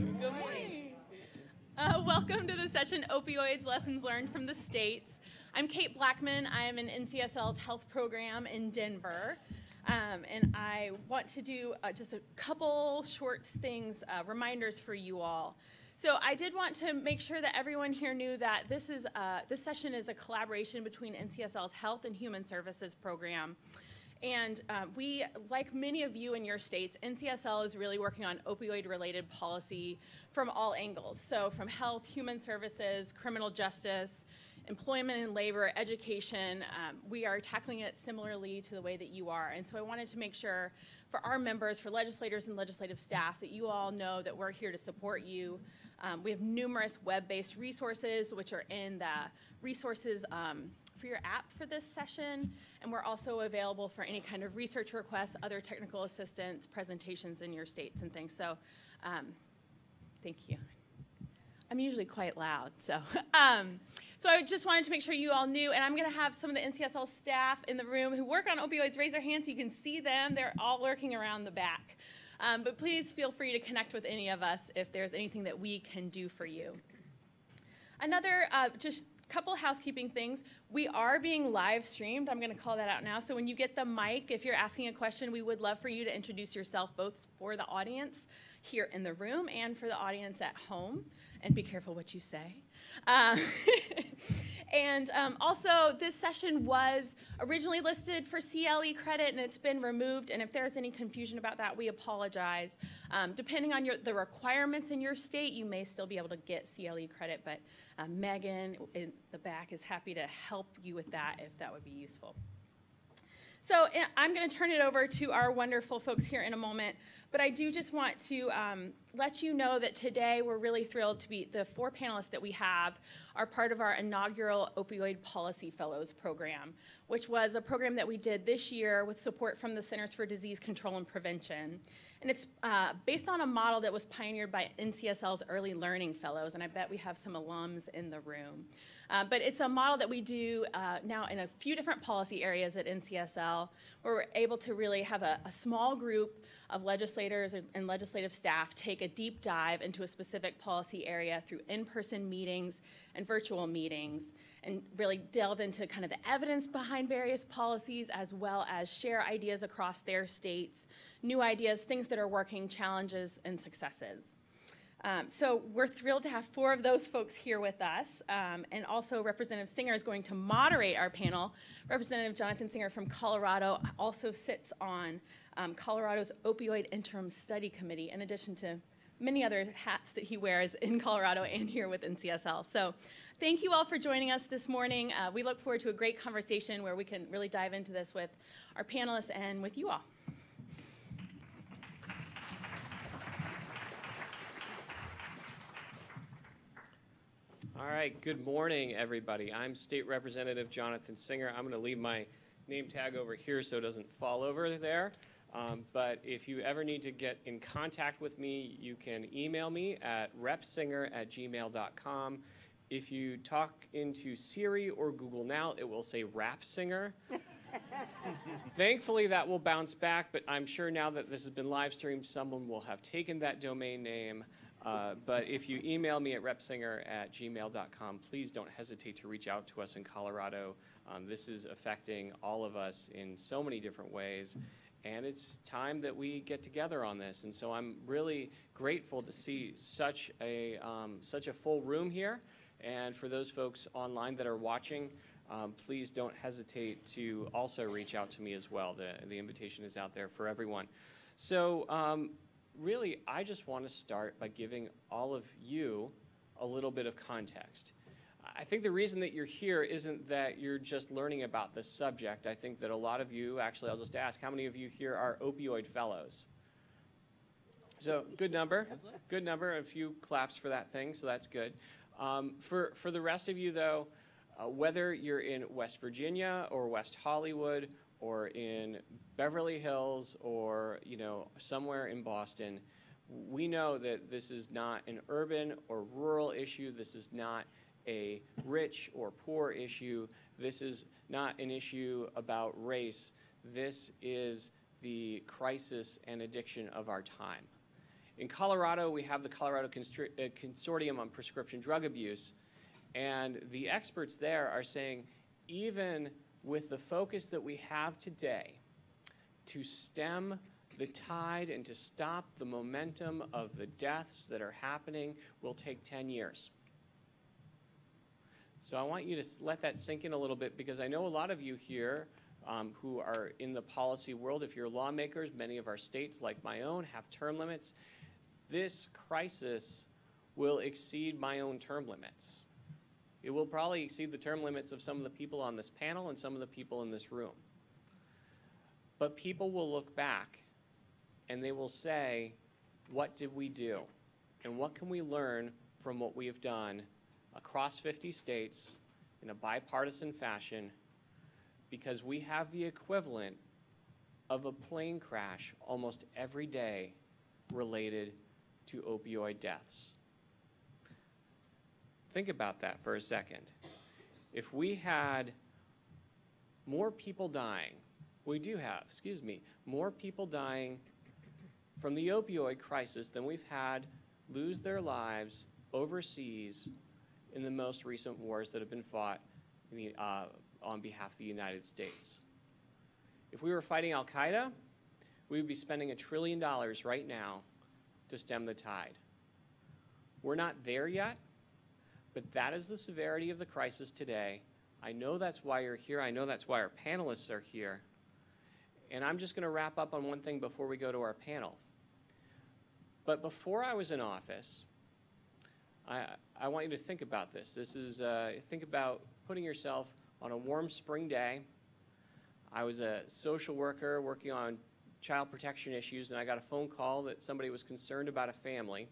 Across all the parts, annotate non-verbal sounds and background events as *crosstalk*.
Good morning. Uh, welcome to the session Opioids Lessons Learned from the States. I'm Kate Blackman. I am in NCSL's health program in Denver. Um, and I want to do uh, just a couple short things, uh, reminders for you all. So I did want to make sure that everyone here knew that this is uh, this session is a collaboration between NCSL's Health and Human Services program. And um, we, like many of you in your states, NCSL is really working on opioid-related policy from all angles. So from health, human services, criminal justice, employment and labor, education, um, we are tackling it similarly to the way that you are. And so I wanted to make sure for our members, for legislators and legislative staff, that you all know that we're here to support you um, we have numerous web-based resources which are in the resources um, for your app for this session, and we're also available for any kind of research requests, other technical assistance, presentations in your states and things. So um, thank you. I'm usually quite loud, so. *laughs* Um, so I just wanted to make sure you all knew, and I'm going to have some of the NCSL staff in the room who work on opioids raise their hands so you can see them. They're all lurking around the back. Um, but please feel free to connect with any of us if there's anything that we can do for you. Another uh, just couple housekeeping things. We are being live streamed. I'm going to call that out now. So when you get the mic, if you're asking a question, we would love for you to introduce yourself both for the audience here in the room and for the audience at home. And be careful what you say. Uh, *laughs* and um, also, this session was originally listed for CLE credit and it's been removed. And if there's any confusion about that, we apologize. Um, depending on your, the requirements in your state, you may still be able to get CLE credit, but uh, Megan in the back is happy to help you with that if that would be useful. So eh, I'm going to turn it over to our wonderful folks here in a moment. But I do just want to um, let you know that today we're really thrilled to be the four panelists that we have are part of our inaugural Opioid Policy Fellows program, which was a program that we did this year with support from the Centers for Disease Control and Prevention. And it's uh, based on a model that was pioneered by NCSL's Early Learning Fellows, and I bet we have some alums in the room. Uh, but it's a model that we do uh, now in a few different policy areas at NCSL, where we're able to really have a, a small group of legislators and legislative staff take a deep dive into a specific policy area through in-person meetings and virtual meetings and really delve into kind of the evidence behind various policies as well as share ideas across their states, new ideas, things that are working, challenges, and successes. Um, so we're thrilled to have four of those folks here with us. Um, and also Representative Singer is going to moderate our panel. Representative Jonathan Singer from Colorado also sits on um, Colorado's Opioid Interim Study Committee, in addition to many other hats that he wears in Colorado and here with NCSL. So thank you all for joining us this morning. Uh, we look forward to a great conversation where we can really dive into this with our panelists and with you all. All right, good morning, everybody. I'm State Representative Jonathan Singer. I'm going to leave my name tag over here so it doesn't fall over there. Um, but if you ever need to get in contact with me, you can email me at repsinger at gmail.com. If you talk into Siri or Google Now, it will say Rap Singer. *laughs* Thankfully, that will bounce back, but I'm sure now that this has been live streamed, someone will have taken that domain name. Uh, but if you email me at repsinger at gmail.com, please don't hesitate to reach out to us in Colorado. Um, this is affecting all of us in so many different ways and it's time that we get together on this. And so I'm really grateful to see such a um, such a full room here. And for those folks online that are watching, um, please don't hesitate to also reach out to me as well. The the invitation is out there for everyone. So um, really, I just want to start by giving all of you a little bit of context. I think the reason that you're here isn't that you're just learning about this subject. I think that a lot of you, actually, I'll just ask, how many of you here are opioid fellows? So good number, good number. A few claps for that thing, so that's good. Um, for for the rest of you, though, uh, whether you're in West Virginia or West Hollywood or in Beverly Hills or you know somewhere in Boston, we know that this is not an urban or rural issue. This is not a rich or poor issue. This is not an issue about race. This is the crisis and addiction of our time. In Colorado, we have the Colorado Constri- uh, Consortium on Prescription Drug Abuse, and the experts there are saying even with the focus that we have today to stem the tide and to stop the momentum of the deaths that are happening will take 10 years. So I want you to let that sink in a little bit because I know a lot of you here um, who are in the policy world, if you're lawmakers, many of our states, like my own, have term limits. This crisis will exceed my own term limits. It will probably exceed the term limits of some of the people on this panel and some of the people in this room. But people will look back and they will say, What did we do? And what can we learn from what we have done across 50 states in a bipartisan fashion? Because we have the equivalent of a plane crash almost every day related to opioid deaths. Think about that for a second. If we had more people dying, we do have, excuse me, more people dying from the opioid crisis than we've had lose their lives overseas in the most recent wars that have been fought the, uh, on behalf of the United States. If we were fighting Al Qaeda, we would be spending a trillion dollars right now to stem the tide. We're not there yet, but that is the severity of the crisis today. I know that's why you're here. I know that's why our panelists are here. And I'm just going to wrap up on one thing before we go to our panel. But before I was in office, I, I want you to think about this. This is, uh, think about putting yourself on a warm spring day. I was a social worker working on child protection issues, and I got a phone call that somebody was concerned about a family.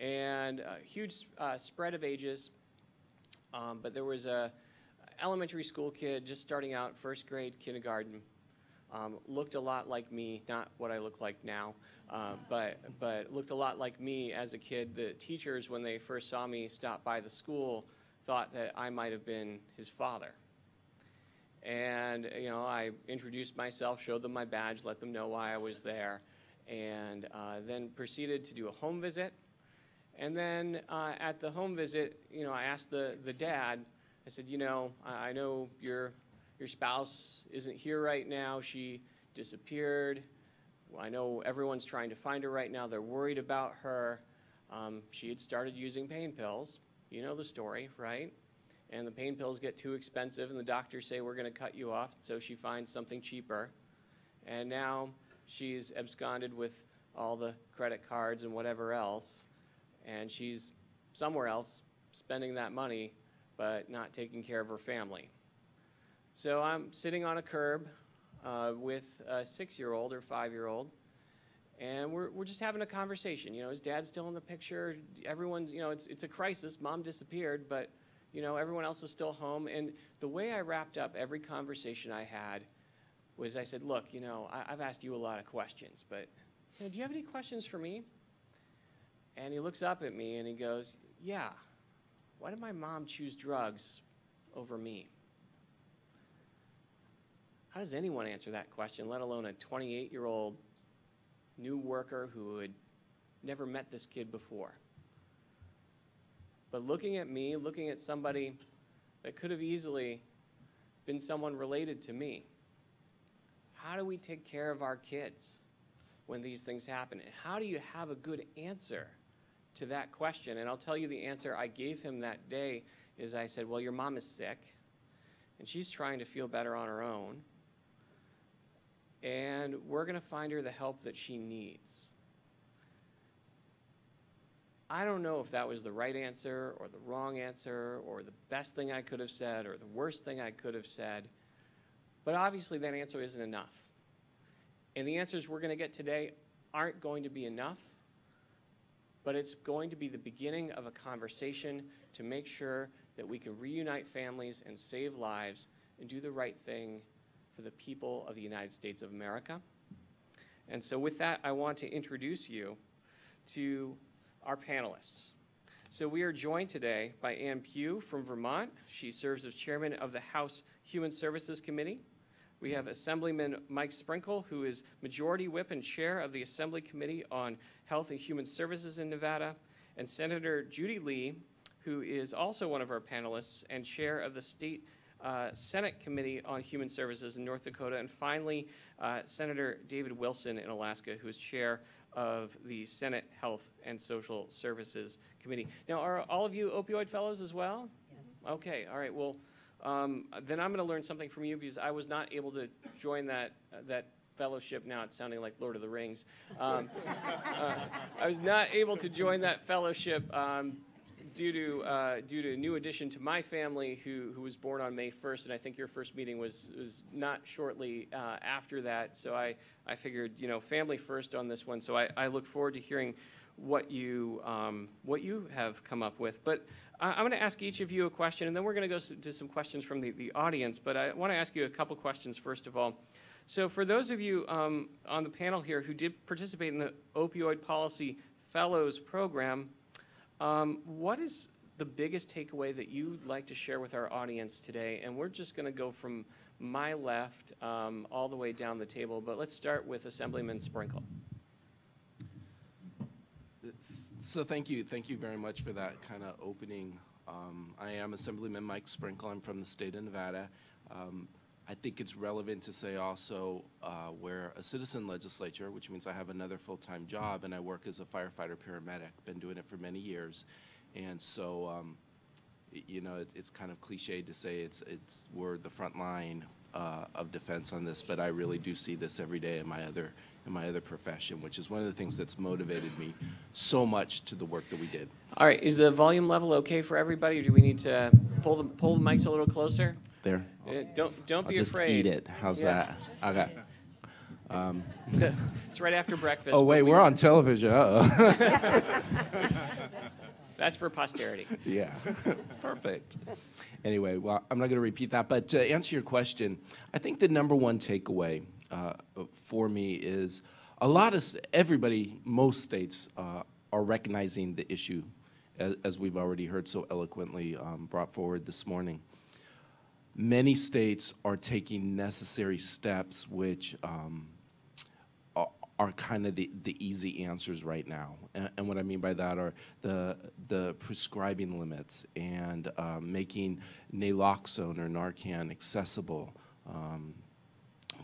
And a huge uh, spread of ages, um, but there was a elementary school kid just starting out, first grade, kindergarten, um, looked a lot like me, not what I look like now, uh, but but looked a lot like me as a kid. The teachers, when they first saw me stop by the school, thought that I might have been his father. And you know, I introduced myself, showed them my badge, let them know why I was there, and uh, then proceeded to do a home visit. And then uh, at the home visit, you know, I asked the, the dad, I said, you know, I, I know your, your spouse isn't here right now. She disappeared. Well, I know everyone's trying to find her right now. They're worried about her. Um, she had started using pain pills. You know the story, right? And the pain pills get too expensive, and the doctors say, We're going to cut you off. So she finds something cheaper. And now she's absconded with all the credit cards and whatever else and she's somewhere else spending that money but not taking care of her family. So I'm sitting on a curb uh, with a six year old or five year old, and we're, we're just having a conversation. You know, is dad still in the picture. Everyone's, you know, it's, it's a crisis. Mom disappeared, but, you know, everyone else is still home. And the way I wrapped up every conversation I had was I said, Look, you know, I, I've asked you a lot of questions, but you know, do you have any questions for me? And he looks up at me and he goes, Yeah, why did my mom choose drugs over me? How does anyone answer that question, let alone a 28 year old new worker who had never met this kid before? But looking at me, looking at somebody that could have easily been someone related to me, how do we take care of our kids when these things happen? And how do you have a good answer to that question? And I'll tell you the answer I gave him that day is I said, Well, your mom is sick, and she's trying to feel better on her own, and we're going to find her the help that she needs. I don't know if that was the right answer or the wrong answer or the best thing I could have said or the worst thing I could have said, but obviously that answer isn't enough. And the answers we're going to get today aren't going to be enough, but it's going to be the beginning of a conversation to make sure that we can reunite families and save lives and do the right thing for the people of the United States of America. And so, with that, I want to introduce you to our panelists. So, we are joined today by Ann Pugh from Vermont. She serves as chairman of the House Human Services Committee. We have Assemblyman Mike Sprinkle, who is Majority Whip and Chair of the Assembly Committee on Health and Human Services in Nevada, and Senator Judy Lee, who is also one of our panelists and Chair of the State uh, Senate Committee on Human Services in North Dakota, and finally, uh, Senator David Wilson in Alaska, who is Chair of the Senate Health and Social Services Committee. Now, are all of you opioid fellows as well? Yes. Okay, all right, well, um, then I'm going to learn something from you because I was not able to join that, uh, that fellowship. Now it's sounding like Lord of the Rings. Um, *laughs* uh, I was not able to join that fellowship um, due to uh, due to a new addition to my family who who was born on May 1st, and I think your first meeting was was not shortly uh, after that. So I I figured you know family first on this one. So I, I look forward to hearing what you um, what you have come up with. But I'm going to ask each of you a question, and then we're going to go to some questions from the, the audience. But I want to ask you a couple questions first of all. So for those of you um, on the panel here who did participate in the Opioid Policy Fellows Program, um, what is the biggest takeaway that you'd like to share with our audience today? And we're just going to go from my left um, all the way down the table, but let's start with Assemblyman Sprinkle. So thank you, thank you very much for that kind of opening. Um, I am Assemblyman Mike Sprinkle. I'm from the state of Nevada. Um, I think it's relevant to say also uh, we're a citizen legislature, which means I have another full-time job and I work as a firefighter paramedic. Been doing it for many years, and so um, you know it, it's kind of cliche to say it's it's we're the front line uh, of defense on this, but I really do see this every day in my other in my other profession, which is one of the things that's motivated me so much to the work that we did. All right, is the volume level okay for everybody, or do we need to pull the pull the mics a little closer? There. Uh, don't don't I'll be just afraid. eat it. How's Yeah. that? Okay. Um, *laughs* it's right after breakfast. oh wait, we- we're on television. Uh-oh. *laughs* *laughs* That's for posterity. yeah. Perfect. Anyway, well, I'm not going to repeat that, but to answer your question, I think the number one takeaway uh, for me is a lot of everybody, most states uh, are recognizing the issue, as, as we've already heard so eloquently um, brought forward this morning. Many states are taking necessary steps, which um, are, kind of the, the easy answers right now. And, and what I mean by that are the, the prescribing limits and um, making naloxone or Narcan accessible. Um,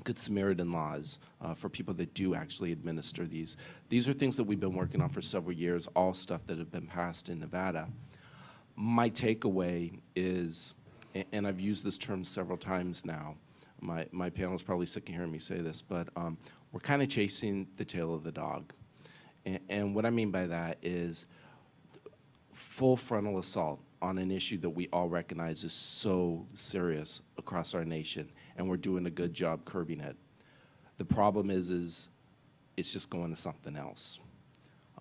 Good Samaritan laws uh, for people that do actually administer these. These are things that we've been working on for several years, all stuff that have been passed in Nevada. My takeaway is, and I've used this term several times now, my, my panel is probably sick of hearing me say this, but um, we're kind of chasing the tail of the dog. And, and what I mean by that is full frontal assault on an issue that we all recognize is so serious across our nation, and we're doing a good job curbing it. The problem is, is it's just going to something else.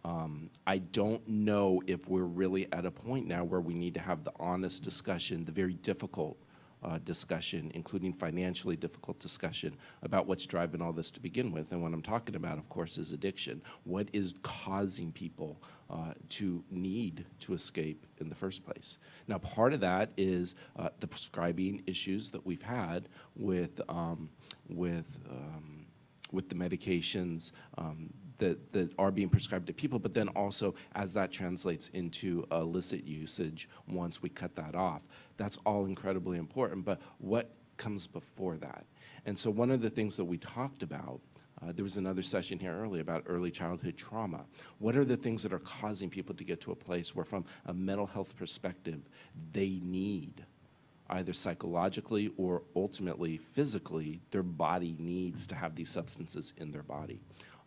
Um, I don't know if we're really at a point now where we need to have the honest discussion, the very difficult uh, discussion, including financially difficult discussion about what's driving all this to begin with. And what I'm talking about, of course, is addiction. What is causing people uh, to need to escape in the first place? Now, part of that is uh, the prescribing issues that we've had with um, with um, with the medications um, that, that are being prescribed to people, but then also as that translates into illicit usage once we cut that off. That's all incredibly important, but what comes before that? And so one of the things that we talked about, uh, there was another session here earlier about early childhood trauma. What are the things that are causing people to get to a place where, from a mental health perspective, they need either psychologically or ultimately physically, their body needs to have these substances in their body.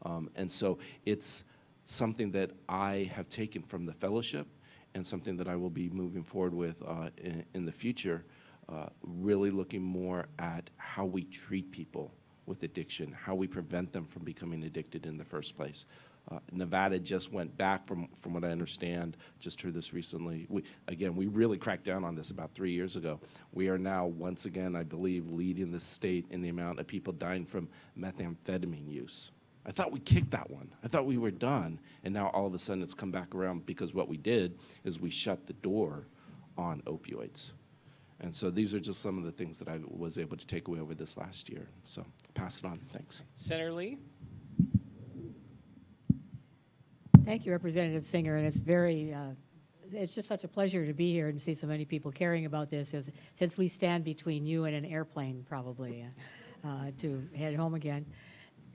Um, and so it's something that I have taken from the fellowship and something that I will be moving forward with uh, in, in the future, uh, really looking more at how we treat people with addiction, how we prevent them from becoming addicted in the first place. Uh, Nevada just went back, from, from what I understand, just heard this recently. We, again, we really cracked down on this about three years ago. We are now, once again, I believe, leading the state in the amount of people dying from methamphetamine use. I thought we kicked that one. I thought we were done. And now all of a sudden it's come back around because what we did is we shut the door on opioids. And so these are just some of the things that I was able to take away over this last year. So pass it on. Thanks. Senator Lee? Thank you, Representative Singer, and it's very, uh, it's just such a pleasure to be here and see so many people caring about this, as, since we stand between you and an airplane, probably, uh, uh, to head home again.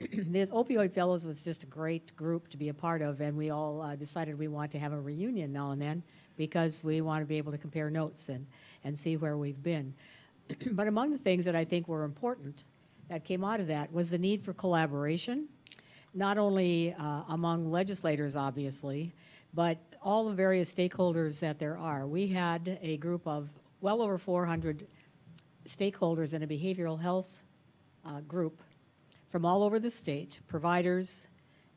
*clears throat* This opioid fellows was just a great group to be a part of, and we all uh, decided we want to have a reunion now and then because we want to be able to compare notes and, and see where we've been. *clears throat* but among the things that I think were important that came out of that was the need for collaboration not only uh, among legislators, obviously, but all the various stakeholders that there are. We had a group of well over 400 stakeholders in a behavioral health uh, group from all over the state, providers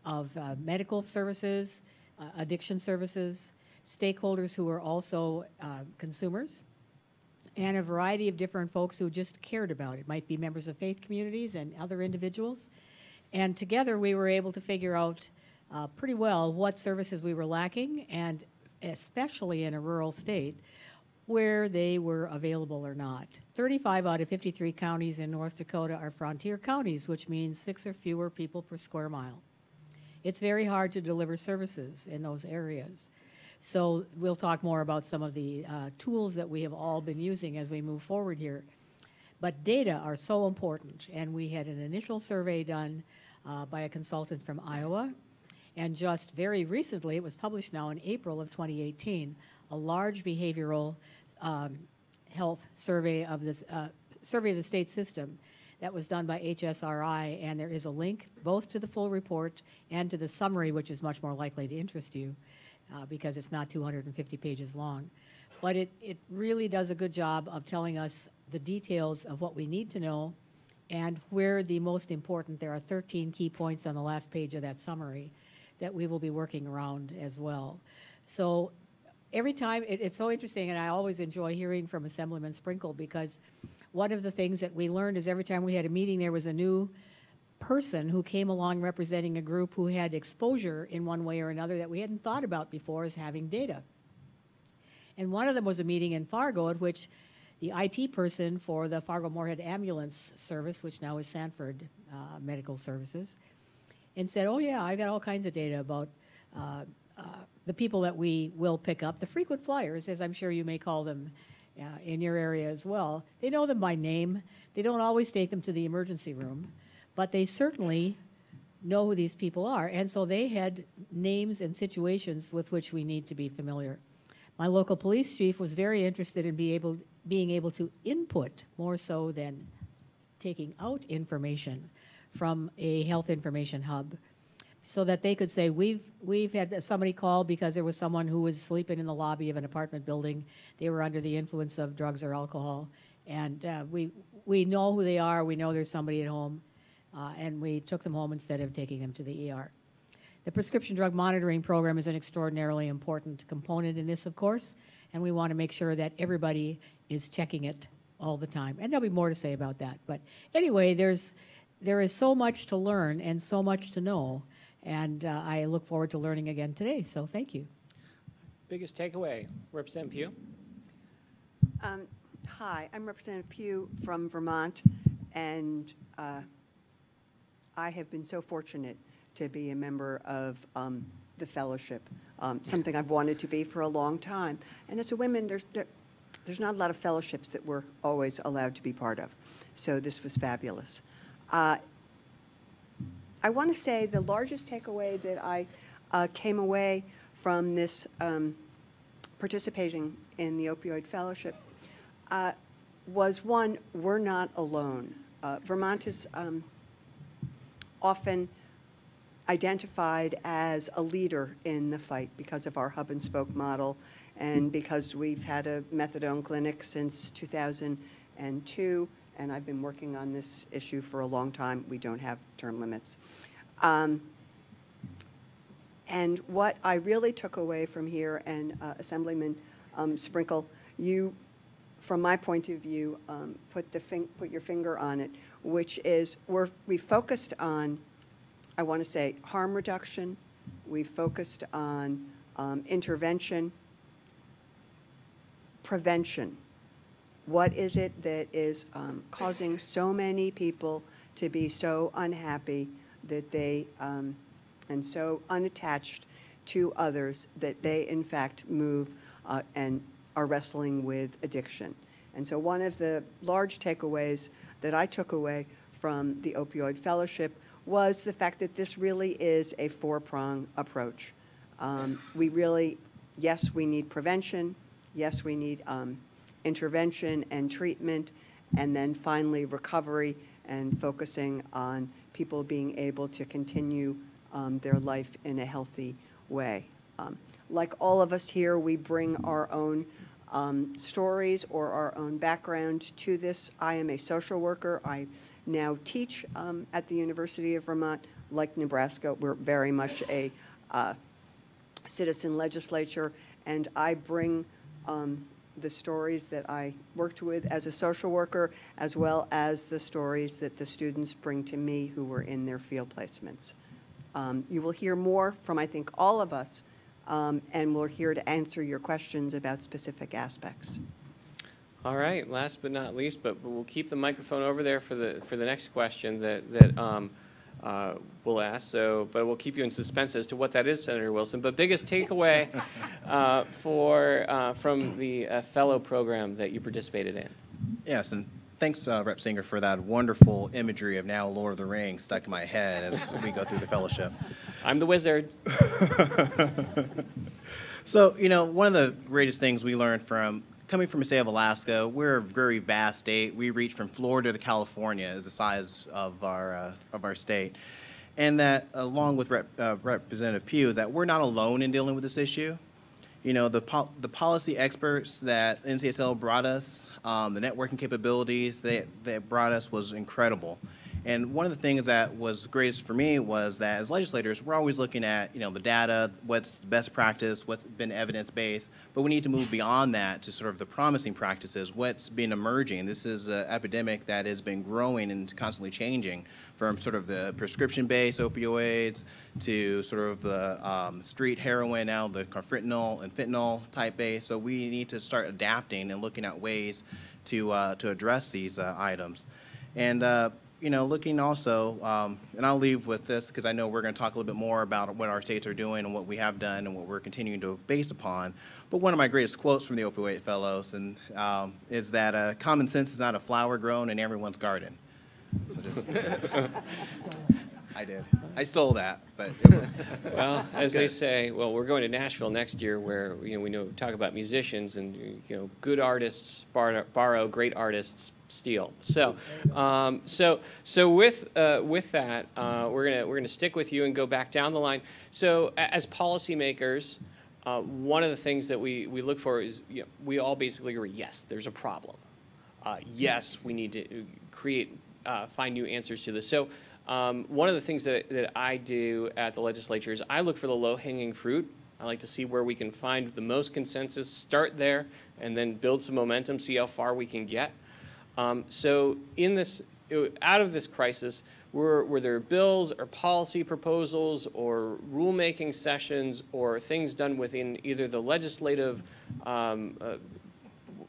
of uh, medical services, uh, addiction services, stakeholders who are also uh, consumers, and a variety of different folks who just cared about it. Might be members of faith communities and other individuals. And together we were able to figure out uh, pretty well what services we were lacking, and especially in a rural state, where they were available or not. 35 out of 53 counties in North Dakota are frontier counties, which means six or fewer people per square mile. It's very hard to deliver services in those areas. So we'll talk more about some of the uh, tools that we have all been using as we move forward here. But data are so important, and we had an initial survey done uh, by a consultant from Iowa. And just very recently, it was published now in April of 2018, a large behavioral um, health survey of this uh, survey of the state system that was done by HSRI, and there is a link both to the full report and to the summary, which is much more likely to interest you uh, because it's not 250 pages long. But it, it really does a good job of telling us the details of what we need to know and where the most important, there are 13 key points on the last page of that summary that we will be working around as well. So every time, it, it's so interesting, and I always enjoy hearing from Assemblyman Sprinkle because one of the things that we learned is every time we had a meeting, there was a new person who came along representing a group who had exposure in one way or another that we hadn't thought about before as having data. And one of them was a meeting in Fargo at which the IT person for the Fargo Moorhead Ambulance Service, which now is Sanford uh, Medical Services, and said, "Oh yeah, I've got all kinds of data about uh, the people that we will pick up, the frequent flyers, as I'm sure you may call them uh, in your area as well. They know them by name. They don't always take them to the emergency room, but they certainly." know who these people are. And so they had names and situations with which we need to be familiar. My local police chief was very interested in be able, being able to input more so than taking out information from a health information hub so that they could say we've we've had somebody call because there was someone who was sleeping in the lobby of an apartment building they were under the influence of drugs or alcohol and uh, we we know who they are we know there's somebody at home uh, and we took them home instead of taking them to the ER the prescription drug monitoring program is an extraordinarily important component in this, of course, and we want to make sure that everybody is checking it all the time. And there'll be more to say about that. But anyway, there's there is so much to learn and so much to know, and uh, I look forward to learning again today. So thank you. Biggest takeaway, Representative Pugh? Um, Hi, I'm Representative Pugh from Vermont, and uh, I have been so fortunate to be a member of um, the fellowship, um, something I've wanted to be for a long time. And as a woman, there's, there- there's not a lot of fellowships that we're always allowed to be part of. So this was fabulous. Uh, I want to say the largest takeaway that I uh, came away from this um, participating in the opioid fellowship uh, was one, we're not alone. Uh, Vermont is um, often identified as a leader in the fight because of our hub and spoke model and because we've had a methadone clinic since 2002 and I've been working on this issue for a long time. We don't have term limits. Um, and what I really took away from here, and uh, Assemblyman um, Sprinkle, you, from my point of view, um, put the put your finger on it, which is we're we focused on I want to say harm reduction. We focused on um, intervention, prevention. What is it that is um, causing so many people to be so unhappy that they, um, and so unattached to others that they in fact move uh, and are wrestling with addiction. And so one of the large takeaways that I took away from the opioid fellowship was the fact that this really is a four-prong approach. Um, we really, yes, we need prevention. Yes, we need um, intervention and treatment, and then finally recovery and focusing on people being able to continue um, their life in a healthy way. Um, like all of us here, we bring our own um, stories or our own background to this. I am a social worker. I now teach um, at the University of Vermont. Like Nebraska, we're very much a uh, citizen legislature, and I bring um, the stories that I worked with as a social worker, as well as the stories that the students bring to me who were in their field placements. Um, You will hear more from, I think, all of us, um, and we're here to answer your questions about specific aspects. All right, last but not least, but we'll keep the microphone over there for the, for the next question that, that um, uh, we'll ask, so, but we'll keep you in suspense as to what that is, Senator Wilson. But biggest takeaway *laughs* uh, for, uh, from the uh, fellow program that you participated in? Yes, and thanks, uh, Rep. Singer, for that wonderful imagery of now Lord of the Rings stuck in my head as we go through the fellowship. I'm the wizard. *laughs* So, you know, one of the greatest things we learned from coming from the state of Alaska, we're a very vast state. We reach from Florida to California as the size of our uh, of our state, and that along with Rep, uh, Representative Pugh, that we're not alone in dealing with this issue. You know, the po- the policy experts that NCSL brought us, um, the networking capabilities that that brought us was incredible. And one of the things that was greatest for me was that as legislators, we're always looking at, you know, the data, what's best practice, what's been evidence-based, but we need to move beyond that to sort of the promising practices, what's been emerging. This is an epidemic that has been growing and constantly changing from sort of the prescription-based opioids to sort of the um, street heroin, now the carfentanil and fentanyl type base. So we need to start adapting and looking at ways to, uh, to address these uh, items. And uh, you know, looking also, um, and I'll leave with this because I know we're going to talk a little bit more about what our states are doing and what we have done and what we're continuing to base upon. But one of my greatest quotes from the Opioid Fellows and um, is that uh, common sense is not a flower grown in everyone's garden. So just, *laughs* I did. I stole that, but it was. *laughs* Well, as they say, well, we're going to Nashville next year where, you know, we know, talk about musicians and, you know, good artists borrow, borrow great artists steal. So, um, so, so with, uh, with that, uh, we're gonna, we're gonna stick with you and go back down the line. So as policymakers, uh, one of the things that we, we look for is, you know, we all basically agree, yes, there's a problem. Uh, yes, we need to create, uh, find new answers to this. So um, one of the things that, that I do at the legislature is I look for the low-hanging fruit. I like to see where we can find the most consensus, start there, and then build some momentum, see how far we can get. Um, so in this, out of this crisis, were, were there bills or policy proposals or rulemaking sessions or things done within either the legislative um, uh,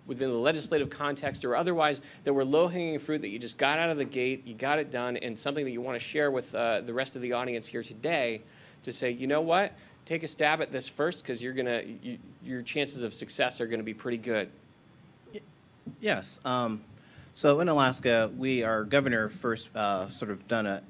within the legislative context or otherwise that were low-hanging fruit that you just got out of the gate, you got it done, and something that you want to share with uh, the rest of the audience here today to say, you know what, take a stab at this first because you're gonna, you, your chances of success are going to be pretty good. Yes. Um, so in Alaska, we, our governor first uh, sort of done a,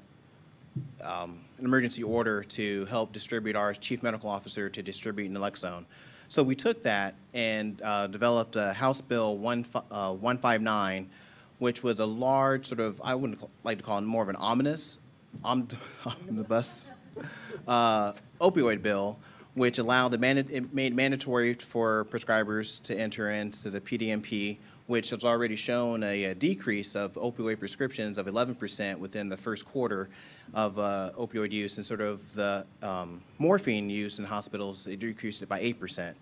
um, an emergency order to help distribute our chief medical officer to distribute naloxone. So we took that and uh, developed a House Bill 1, uh, 159, which was a large sort of, I wouldn't like to call it more of an ominous om- *laughs* omnibus uh, opioid bill, which allowed the it made mandatory for prescribers to enter into the PDMP, which has already shown a, a decrease of opioid prescriptions of 11% within the first quarter of uh, opioid use, and sort of the um, morphine use in hospitals, it decreased it by 8%.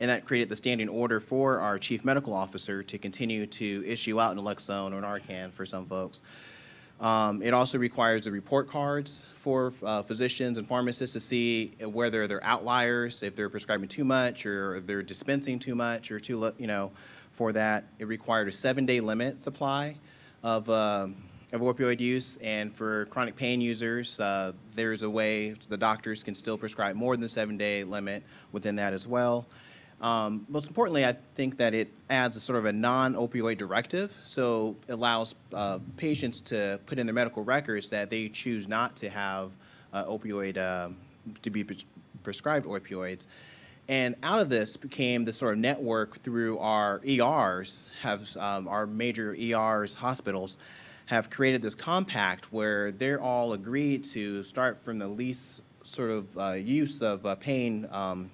And that created the standing order for our chief medical officer to continue to issue out naloxone or Narcan for some folks. Um, It also requires the report cards for uh, physicians and pharmacists to see whether they're outliers, if they're prescribing too much, or they're dispensing too much, or too, you know, for that. It required a seven-day limit supply of, uh, of opioid use, and for chronic pain users, uh, there's a way the doctors can still prescribe more than the seven-day limit within that as well. Um, most importantly, I think that it adds a sort of a non-opioid directive, so it allows uh, patients to put in their medical records that they choose not to have uh, opioid um, to be pres- prescribed opioids. And out of this became the sort of network through our ERs, have um, our major ERs, hospitals, have created this compact where they're all agreed to start from the least sort of uh, use of uh, pain, um,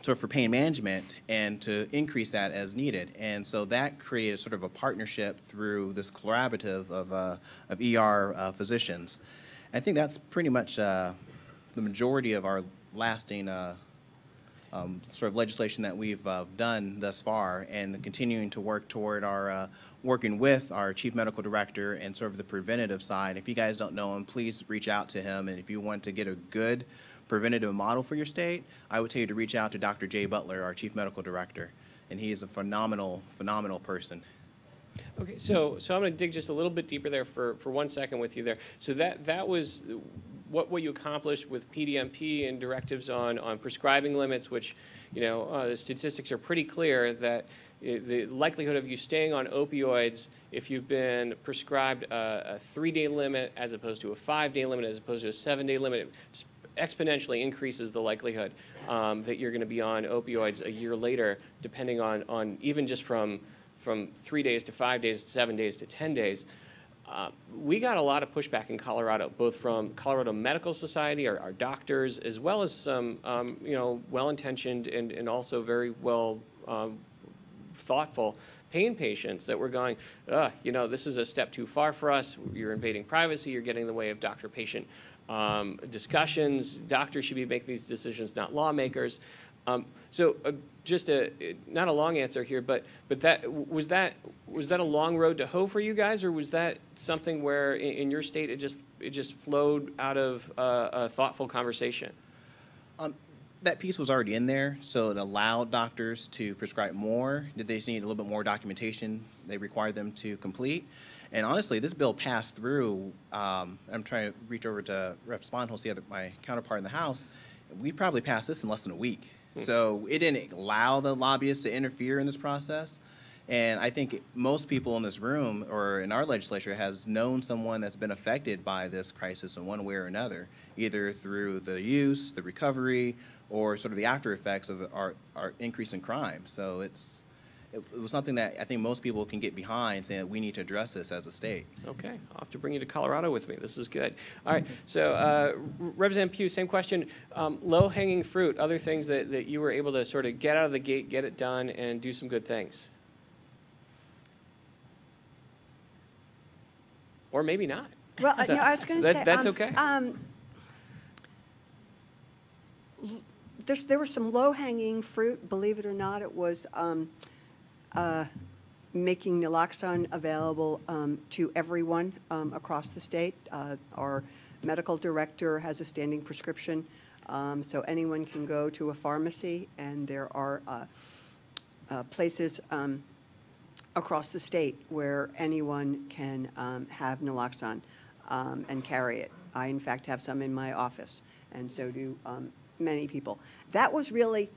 sort of for pain management, and to increase that as needed. And so that created sort of a partnership through this collaborative of, uh, of ER physicians. I think that's pretty much uh, the majority of our lasting uh, um, sort of legislation that we've uh, done thus far, and continuing to work toward our uh, working with our chief medical director and sort of the preventative side. If you guys don't know him, please reach out to him, and if you want to get a good preventative model for your state, I would tell you to reach out to Dr. Jay Butler, our chief medical director, and he is a phenomenal, phenomenal person. Okay, so, so I'm going to dig just a little bit deeper there for, for one second with you there. So that, that was what, what you accomplished with PDMP and directives on, on prescribing limits, which, you know, uh, the statistics are pretty clear that i- the likelihood of you staying on opioids, if you've been prescribed a, a three-day limit as opposed to a five-day limit, as opposed to a seven-day limit, exponentially increases the likelihood um, that you're going to be on opioids a year later, depending on, on even just from, from three days to five days, to seven days to 10 days. Uh, we got a lot of pushback in Colorado, both from Colorado Medical Society, our, our doctors, as well as some, um, you know, well-intentioned and, and also very well um, thoughtful pain patients that were going, you know, this is a step too far for us. You're invading privacy. You're getting in the way of doctor-patient um, discussions. Doctors should be making these decisions, not lawmakers. Um, so, uh, just a not a long answer here, but but that was that was that a long road to hoe for you guys, or was that something where in, in your state it just it just flowed out of uh, a thoughtful conversation? that piece was already in there, so it allowed doctors to prescribe more. Did they just need a little bit more documentation they required them to complete? And honestly, this bill passed through. Um, I'm trying to reach over to Rep. Spohnholz, the other my counterpart in the House. We probably passed this in less than a week. So it didn't allow the lobbyists to interfere in this process. And I think most people in this room or in our legislature has known someone that's been affected by this crisis in one way or another, either through the use, the recovery, or sort of the after effects of our, our increase in crime. So it's, it, it was something that I think most people can get behind, saying we need to address this as a state. Okay, I'll have to bring you to Colorado with me. This is good. All right, so uh, Representative Pugh, same question. Um, low-hanging fruit, other things that, that you were able to sort of get out of the gate, get it done, and do some good things. Or maybe not. Well, uh, So- no, I was going to that- say. That's um, okay. um, There's, there was some low-hanging fruit, believe it or not. It was um, uh, making naloxone available um, to everyone um, across the state. Uh, Our medical director has a standing prescription, um, so anyone can go to a pharmacy, and there are uh, uh, places um, across the state where anyone can um, have naloxone um, and carry it. I, in fact, have some in my office, and so do many people. That was really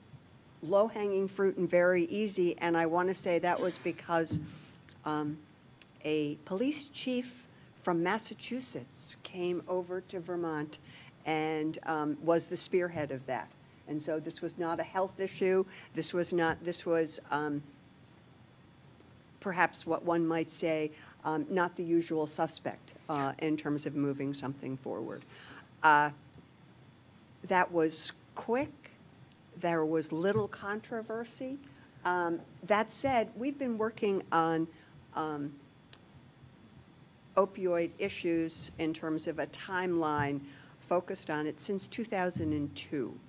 low-hanging fruit and very easy, and I want to say that was because um, a police chief from Massachusetts came over to Vermont and um, was the spearhead of that. And so this was not a health issue. This was not, this was um, perhaps what one might say, um, not the usual suspect uh, in terms of moving something forward. Uh, That was quick. There was little controversy. Um, That said, we've been working on um, opioid issues in terms of a timeline focused on it since 2002.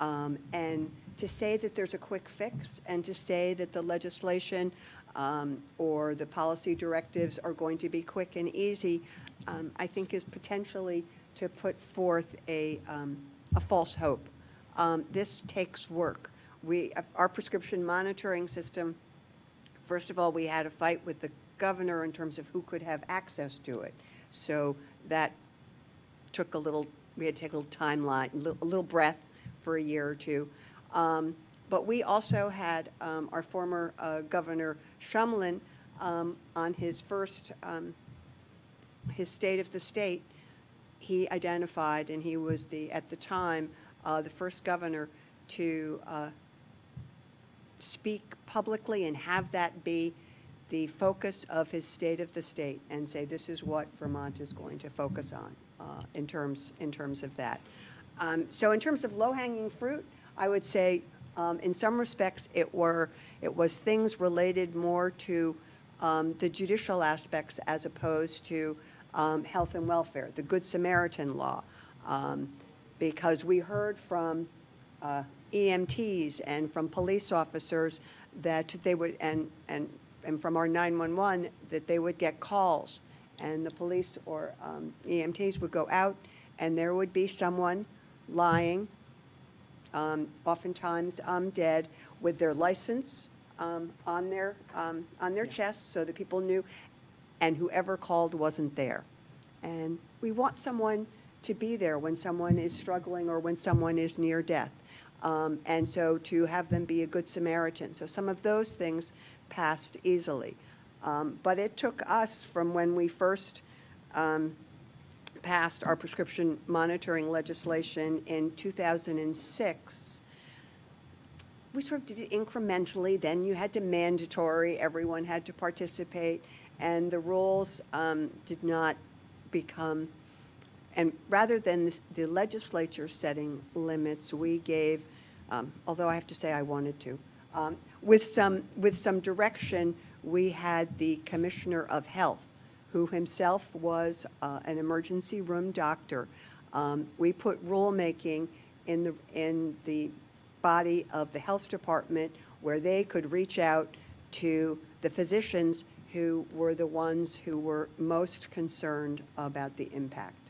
Um, And to say that there's a quick fix and to say that the legislation um, or the policy directives are going to be quick and easy, um, I think is potentially to put forth a, um, a false hope. Um, This takes work. We, our prescription monitoring system First of all, we had a fight with the governor in terms of who could have access to it. So that took a little, we had to take a little timeline, a little- breath for a year or two. Um, But we also had um, our former uh, Governor Shumlin um, on his first, um, his State of the State, he identified, and he was the, at the time, uh, the first governor to uh, speak publicly and have that be the focus of his State of the State and say, this is what Vermont is going to focus on uh, in terms, in terms of that. Um, So in terms of low-hanging fruit, I would say, um, in some respects, it were, it was things related more to um, the judicial aspects as opposed to um, health and welfare, the Good Samaritan law. Um, Because we heard from uh, EMTs and from police officers that they would, and, and, and from our 911, that they would get calls. And the police or um, EMTs would go out, and there would be someone lying, um, oftentimes um, dead, with their license um, on their, um, on their chest, so that people knew, and whoever called wasn't there. And we want someone to be there when someone is struggling or when someone is near death. Um, And so to have them be a good Samaritan. So some of those things passed easily. Um, But it took us from when we first um, passed our prescription monitoring legislation in 2006 we sort of did it incrementally. Then you had to mandatory, everyone had to participate, and the rules um, did not become, and rather than this- the legislature setting limits, we gave, um, although I have to say I wanted to, um, with some, with some direction, we had the Commissioner of Health, who himself was uh, an emergency room doctor. Um, We put rulemaking in the, in the body of the health department where they could reach out to the physicians who were the ones who were most concerned about the impact.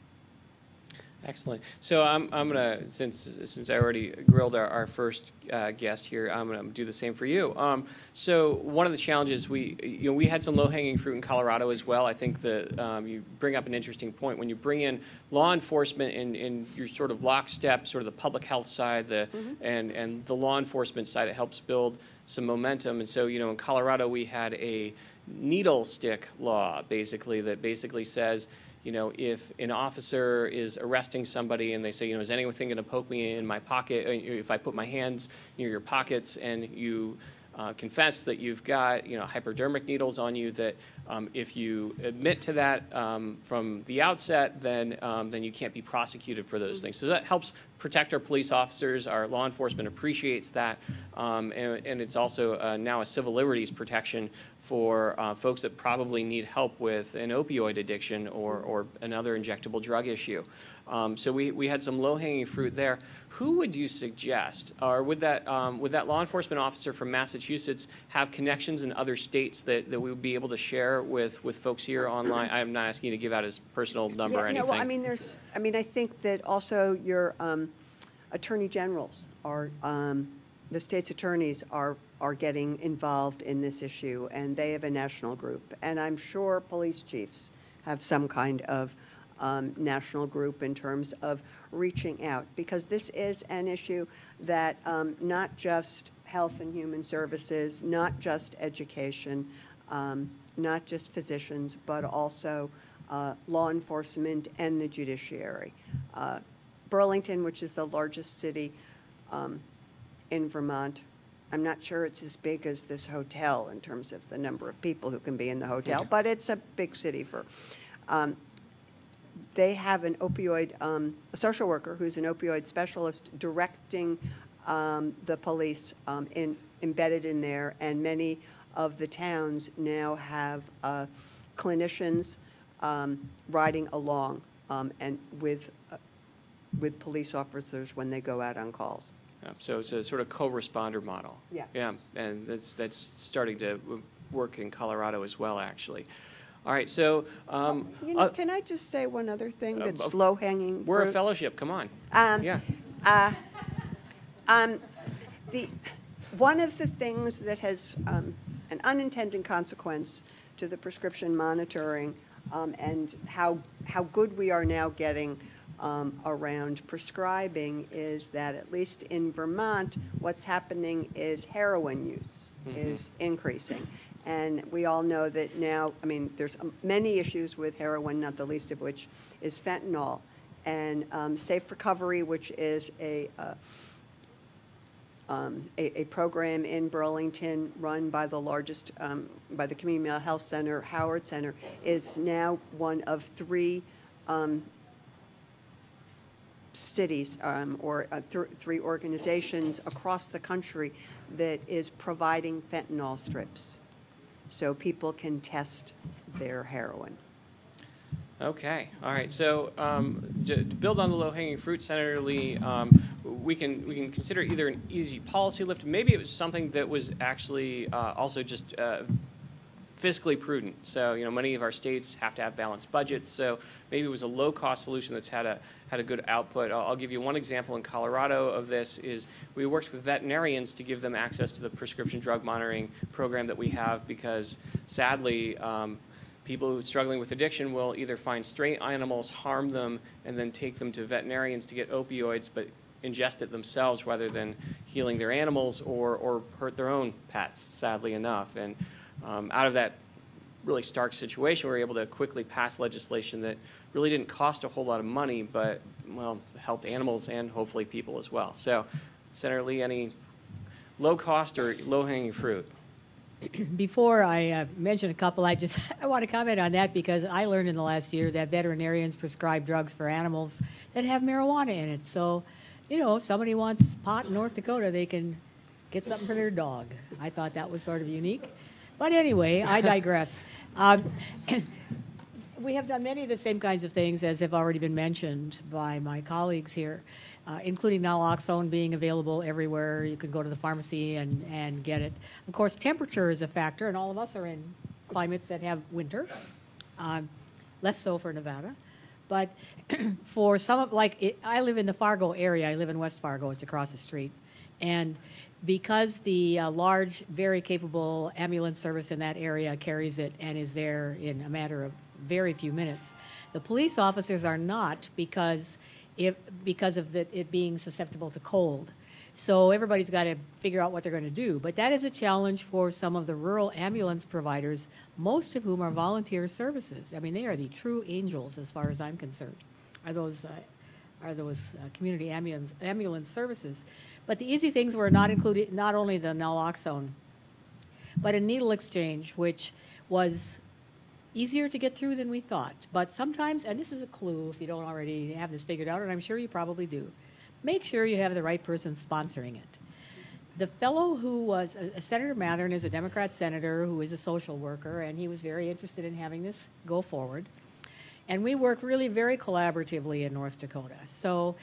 Excellent. So I'm, I'm gonna, since, since I already grilled our, our first uh, guest here, I'm gonna do the same for you. Um, So one of the challenges, we, you know, we had some low-hanging fruit in Colorado as well. I think that um, you bring up an interesting point. When you bring in law enforcement and, and your sort of lockstep, sort of the public health side, the, and, and the law enforcement side, it helps build some momentum. And so, you know, in Colorado, we had a needle stick law, basically, that basically says, you know, if an officer is arresting somebody and they say, you know, is anything going to poke me in my pocket, uh, if I put my hands near your pockets and you uh, confess that you've got, you know, hypodermic needles on you, that um, if you admit to that um, from the outset, then, um, then you can't be prosecuted for those things. So that helps protect our police officers. Our law enforcement appreciates that. Um, and, and it's also uh, now a civil liberties protection for uh, folks that probably need help with an opioid addiction or, or another injectable drug issue. Um, so we, we had some low-hanging fruit there. Who would you suggest, or would that, um, would that law enforcement officer from Massachusetts have connections in other states that, that we would be able to share with, with folks here online? I'm not asking you to give out his personal number or anything. No, well, I mean, there's, I mean, I think that also your um, attorney generals are, um, the state's attorneys are, are getting involved in this issue, and they have a national group. And I'm sure police chiefs have some kind of um, national group in terms of reaching out, because this is an issue that um, not just Health and Human Services, not just education, um, not just physicians, but also uh, law enforcement and the judiciary. Uh, Burlington, which is the largest city um, in Vermont, I'm not sure it's as big as this hotel in terms of the number of people who can be in the hotel, but it's a big city for, um, they have an opioid, um, a social worker who's an opioid specialist directing um, the police um, in, embedded in there, and many of the towns now have uh, clinicians um, riding along um, and with, uh, with police officers when they go out on calls. Yeah, So it's a sort of co-responder model. Yeah. Yeah, and that's, that's starting to work in Colorado as well, actually. All right, so, um, You know, uh, can I just say one other thing Uh, that's of- low-hanging we're a fellowship, come on. Um, Yeah. uh, um, The, one of the things that has, um, an unintended consequence to the prescription monitoring um, and how, how good we are now getting um, around prescribing is that at least in Vermont, what's happening is heroin use is increasing. And we all know that now, I mean, there's um, many issues with heroin, not the least of which is fentanyl. And um, Safe Recovery, which is a, uh, um, a, a program in Burlington run by the largest, um, by the Community Mental Health Center, Howard Center, is now one of three um, cities um, or uh, th- three organizations across the country that is providing fentanyl strips so people can test their heroin. Okay, all right, so um, to build on the low-hanging fruit, Senator Lee, um, we can, we can consider either an easy policy lift, maybe it was something that was actually uh, also just uh, fiscally prudent. So, you know, many of our states have to have balanced budgets, so maybe it was a low-cost solution that's had a, had a good output. I'll, I'll give you one example in Colorado of this is we worked with veterinarians to give them access to the prescription drug monitoring program that we have because sadly, um, people who are struggling with addiction will either find stray animals, harm them, and then take them to veterinarians to get opioids, but ingest it themselves rather than healing their animals or, or hurt their own pets, sadly enough. And um, out of that really stark situation, we were able to quickly pass legislation that really didn't cost a whole lot of money, but, well, helped animals and hopefully people as well. So, Senator Lee, any low cost or low hanging fruit? *clears throat* Before I uh, mention a couple, I just, *laughs* I want to comment on that because I learned in the last year that veterinarians prescribe drugs for animals that have marijuana in it. So, you know, if somebody wants pot in North Dakota, they can get something for their dog. I thought that was sort of unique. But anyway, I *laughs* digress. Um, *coughs* we have done many of the same kinds of things as have already been mentioned by my colleagues here, uh, including naloxone being available everywhere. You can go to the pharmacy and, and get it. Of course, temperature is a factor, and all of us are in climates that have winter, um, less so for Nevada. But *coughs* for some of, like, it, I live in the Fargo area, I live in West Fargo, it's across the street. And because the uh, large, very capable ambulance service in that area carries it and is there in a matter of very few minutes, the police officers are not because if because of the, it being susceptible to cold. So everybody's got to figure out what they're going to do. But that is a challenge for some of the rural ambulance providers, most of whom are volunteer services. I mean, they are the true angels as far as I'm concerned. Are those uh, are those uh, community ambulance ambulance services? But the easy things were not included, not only the naloxone, but a needle exchange, which was easier to get through than we thought. But sometimes, and this is a clue if you don't already have this figured out, and I'm sure you probably do, make sure you have the right person sponsoring it. The fellow who was, uh, Senator Mathern is a Democrat senator who is a social worker, and he was very interested in having this go forward. And we work really very collaboratively in North Dakota. So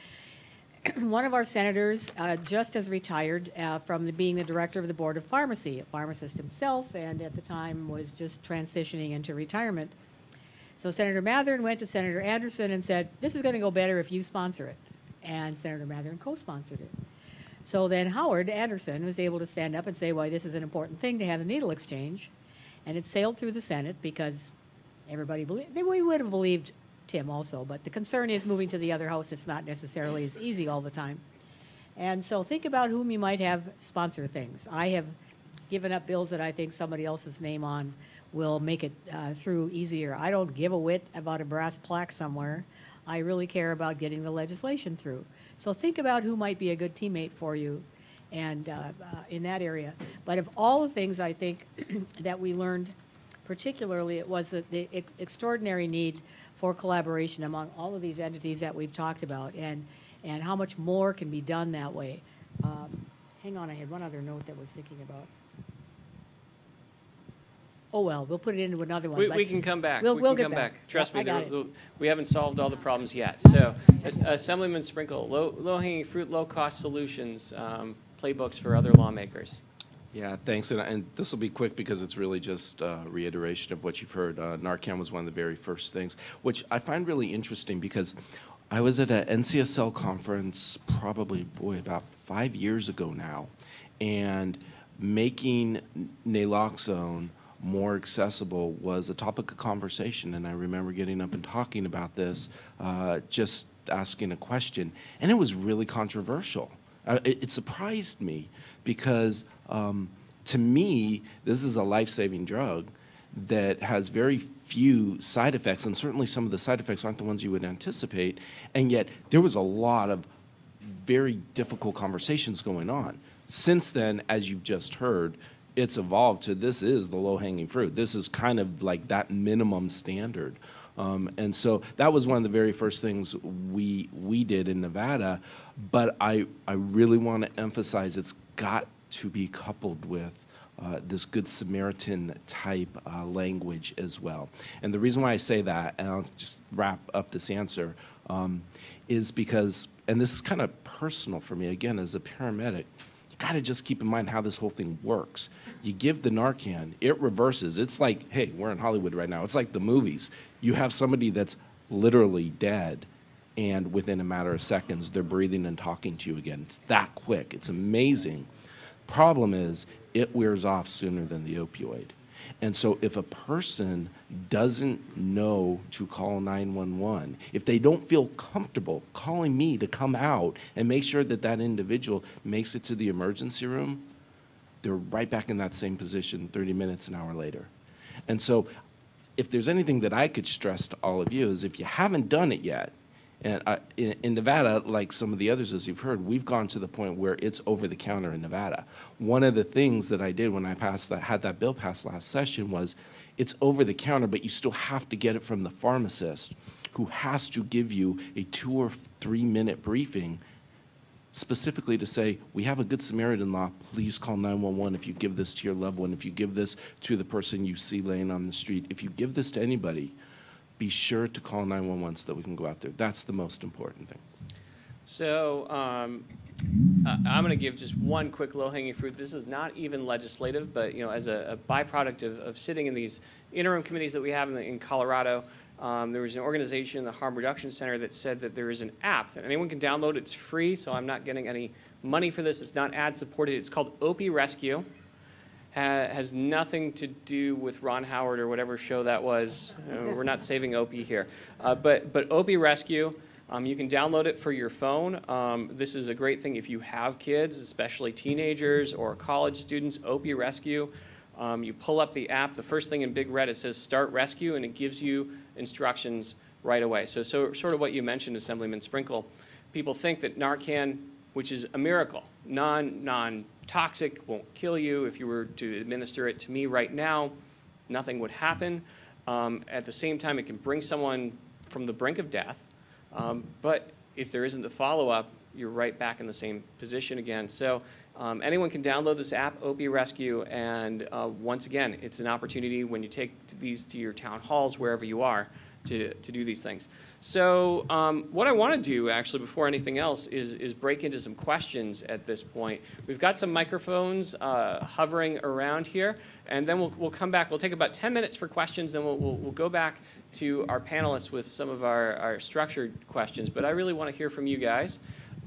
*clears throat* one of our senators uh, just has retired uh, from the, being the director of the Board of Pharmacy, a pharmacist himself, and at the time was just transitioning into retirement. So Senator Mathern went to Senator Anderson and said, This is going to go better if you sponsor it. And Senator Mathern co sponsored it. So then Howard Anderson was able to stand up and say, Well, this is an important thing to have a needle exchange. And it sailed through the Senate because everybody believed, we would have believed Tim also, but the concern is moving to the other house, it's not necessarily as easy all the time. And so think about whom you might have sponsor things. I have given up bills that I think somebody else's name on will make it uh, through easier. I don't give a whit about a brass plaque somewhere. I really care about getting the legislation through. So think about who might be a good teammate for you and uh, uh, in that area. But of all the things I think *clears throat* that we learned, particularly, it was the, the ex- extraordinary need for collaboration among all of these entities that we've talked about and, and how much more can be done that way. Um, hang on, I had one other note that I was thinking about. Oh, well, we'll put it into another one. We, we can come back. We'll, We we'll can come back. Trust Yeah, me, there- we haven't solved all the problems yet. So, As- Assemblyman Sprinkle, low, low-hanging fruit, low-cost solutions, um, playbooks for other lawmakers. Yeah, thanks. And, and this will be quick because it's really just uh, reiteration of what you've heard. Uh, Narcan was one of the very first things, which I find really interesting because I was at a NCSL conference probably, boy, about five years ago now. And making naloxone more accessible was a topic of conversation, and I remember getting up and talking about this, uh, just asking a question, and it was really controversial. Uh, it, it surprised me because, um, to me, this is a life-saving drug that has very few side effects, and certainly some of the side effects aren't the ones you would anticipate, and yet there was a lot of very difficult conversations going on. Since then, as you've just heard, it's evolved to this is the low hanging fruit. This is kind of like that minimum standard. Um, and so that was one of the very first things we we did in Nevada. But I I really want to emphasize it's got to be coupled with uh, this Good Samaritan type uh, language as well. And the reason why I say that, and I'll just wrap up this answer, um, is because, and this is kind of personal for me, again, as a paramedic, you got to just keep in mind how this whole thing works. You give the Narcan, it reverses. It's like, hey, we're in Hollywood right now. It's like the movies. You have somebody that's literally dead, and within a matter of seconds, they're breathing and talking to you again. It's that quick. It's amazing. Problem is, it wears off sooner than the opioid. And so if a person doesn't know to call 911, if they don't feel comfortable calling me to come out and make sure that that individual makes it to the emergency room, they're right back in that same position 30 minutes, an hour later. And so if there's anything that I could stress to all of you is if you haven't done it yet, and uh, in, in Nevada, like some of the others, as you've heard, we've gone to the point where it's over the counter in Nevada. One of the things that I did when I passed that, had that bill passed last session was it's over the counter, but you still have to get it from the pharmacist who has to give you a two or three minute briefing specifically to say, we have a Good Samaritan law, please call 911 if you give this to your loved one, if you give this to the person you see laying on the street, if you give this to anybody, be sure to call 911 so that we can go out there. That's the most important thing. So um, I'm going to give just one quick low-hanging fruit. This is not even legislative, but you know, as a, a byproduct of, of sitting in these interim committees that we have in, the, in Colorado, um, there was an organization, the Harm Reduction Center, that said that there is an app that anyone can download. It's free, so I'm not getting any money for this. It's not ad-supported. It's called Opie Rescue. Ha- has nothing to do with Ron Howard or whatever show that was. Uh, we're not saving Opie here. Uh, but, but Opie Rescue, um, you can download it for your phone. Um, this is a great thing if you have kids, especially teenagers or college students. Opie Rescue. Um, you pull up the app. The first thing in big red it says "Start Rescue," and it gives you instructions right away. So, so sort of what you mentioned, Assemblyman Sprinkle. People think that Narcan, which is a miracle, non non toxic, won't kill you. If you were to administer it to me right now, nothing would happen. Um, at the same time, it can bring someone from the brink of death. Um, but if there isn't the follow-up, you're right back in the same position again. So um, anyone can download this app, Opie Rescue, and uh, once again, it's an opportunity when you take these to your town halls, wherever you are, to, to do these things. So um, what I want to do, actually, before anything else, is, is break into some questions at this point. We've got some microphones uh, hovering around here, and then we'll, we'll come back. We'll take about 10 minutes for questions, then we'll, we'll, we'll go back to our panelists with some of our, our structured questions. But I really want to hear from you guys.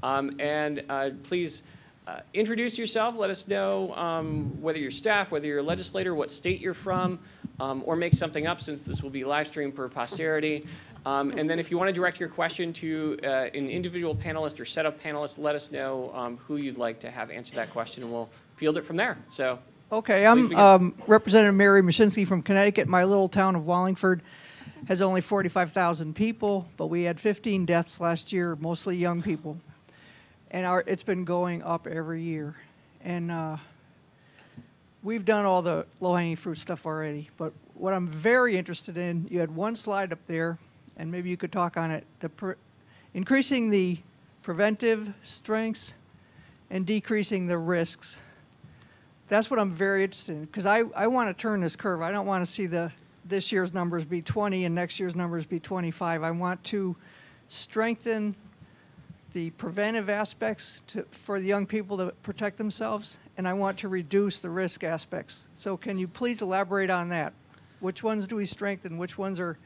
Um, and uh, please uh, introduce yourself. Let us know um, whether you're staff, whether you're a legislator, what state you're from, um, or make something up since this will be live streamed for posterity. Um, and then if you want to direct your question to uh, an individual panelist or set of panelists, let us know um, who you'd like to have answer that question, and we'll field it from there. So, Okay, I'm um, Representative Mary Mushinsky from Connecticut. My little town of Wallingford has only 45,000 people, but we had 15 deaths last year, mostly young people. And our, it's been going up every year. And uh, we've done all the low-hanging fruit stuff already. But what I'm very interested in, you had one slide up there, and maybe you could talk on it, the increasing the preventive strengths and decreasing the risks that's what I'm very interested in because I, I want to turn this curve. I don't want to see the this year's numbers be 20 and next year's numbers be 25. I want to strengthen the preventive aspects to, for the young people to protect themselves, and I want to reduce the risk aspects. So, can you please elaborate on that? Which ones do we strengthen? Which ones are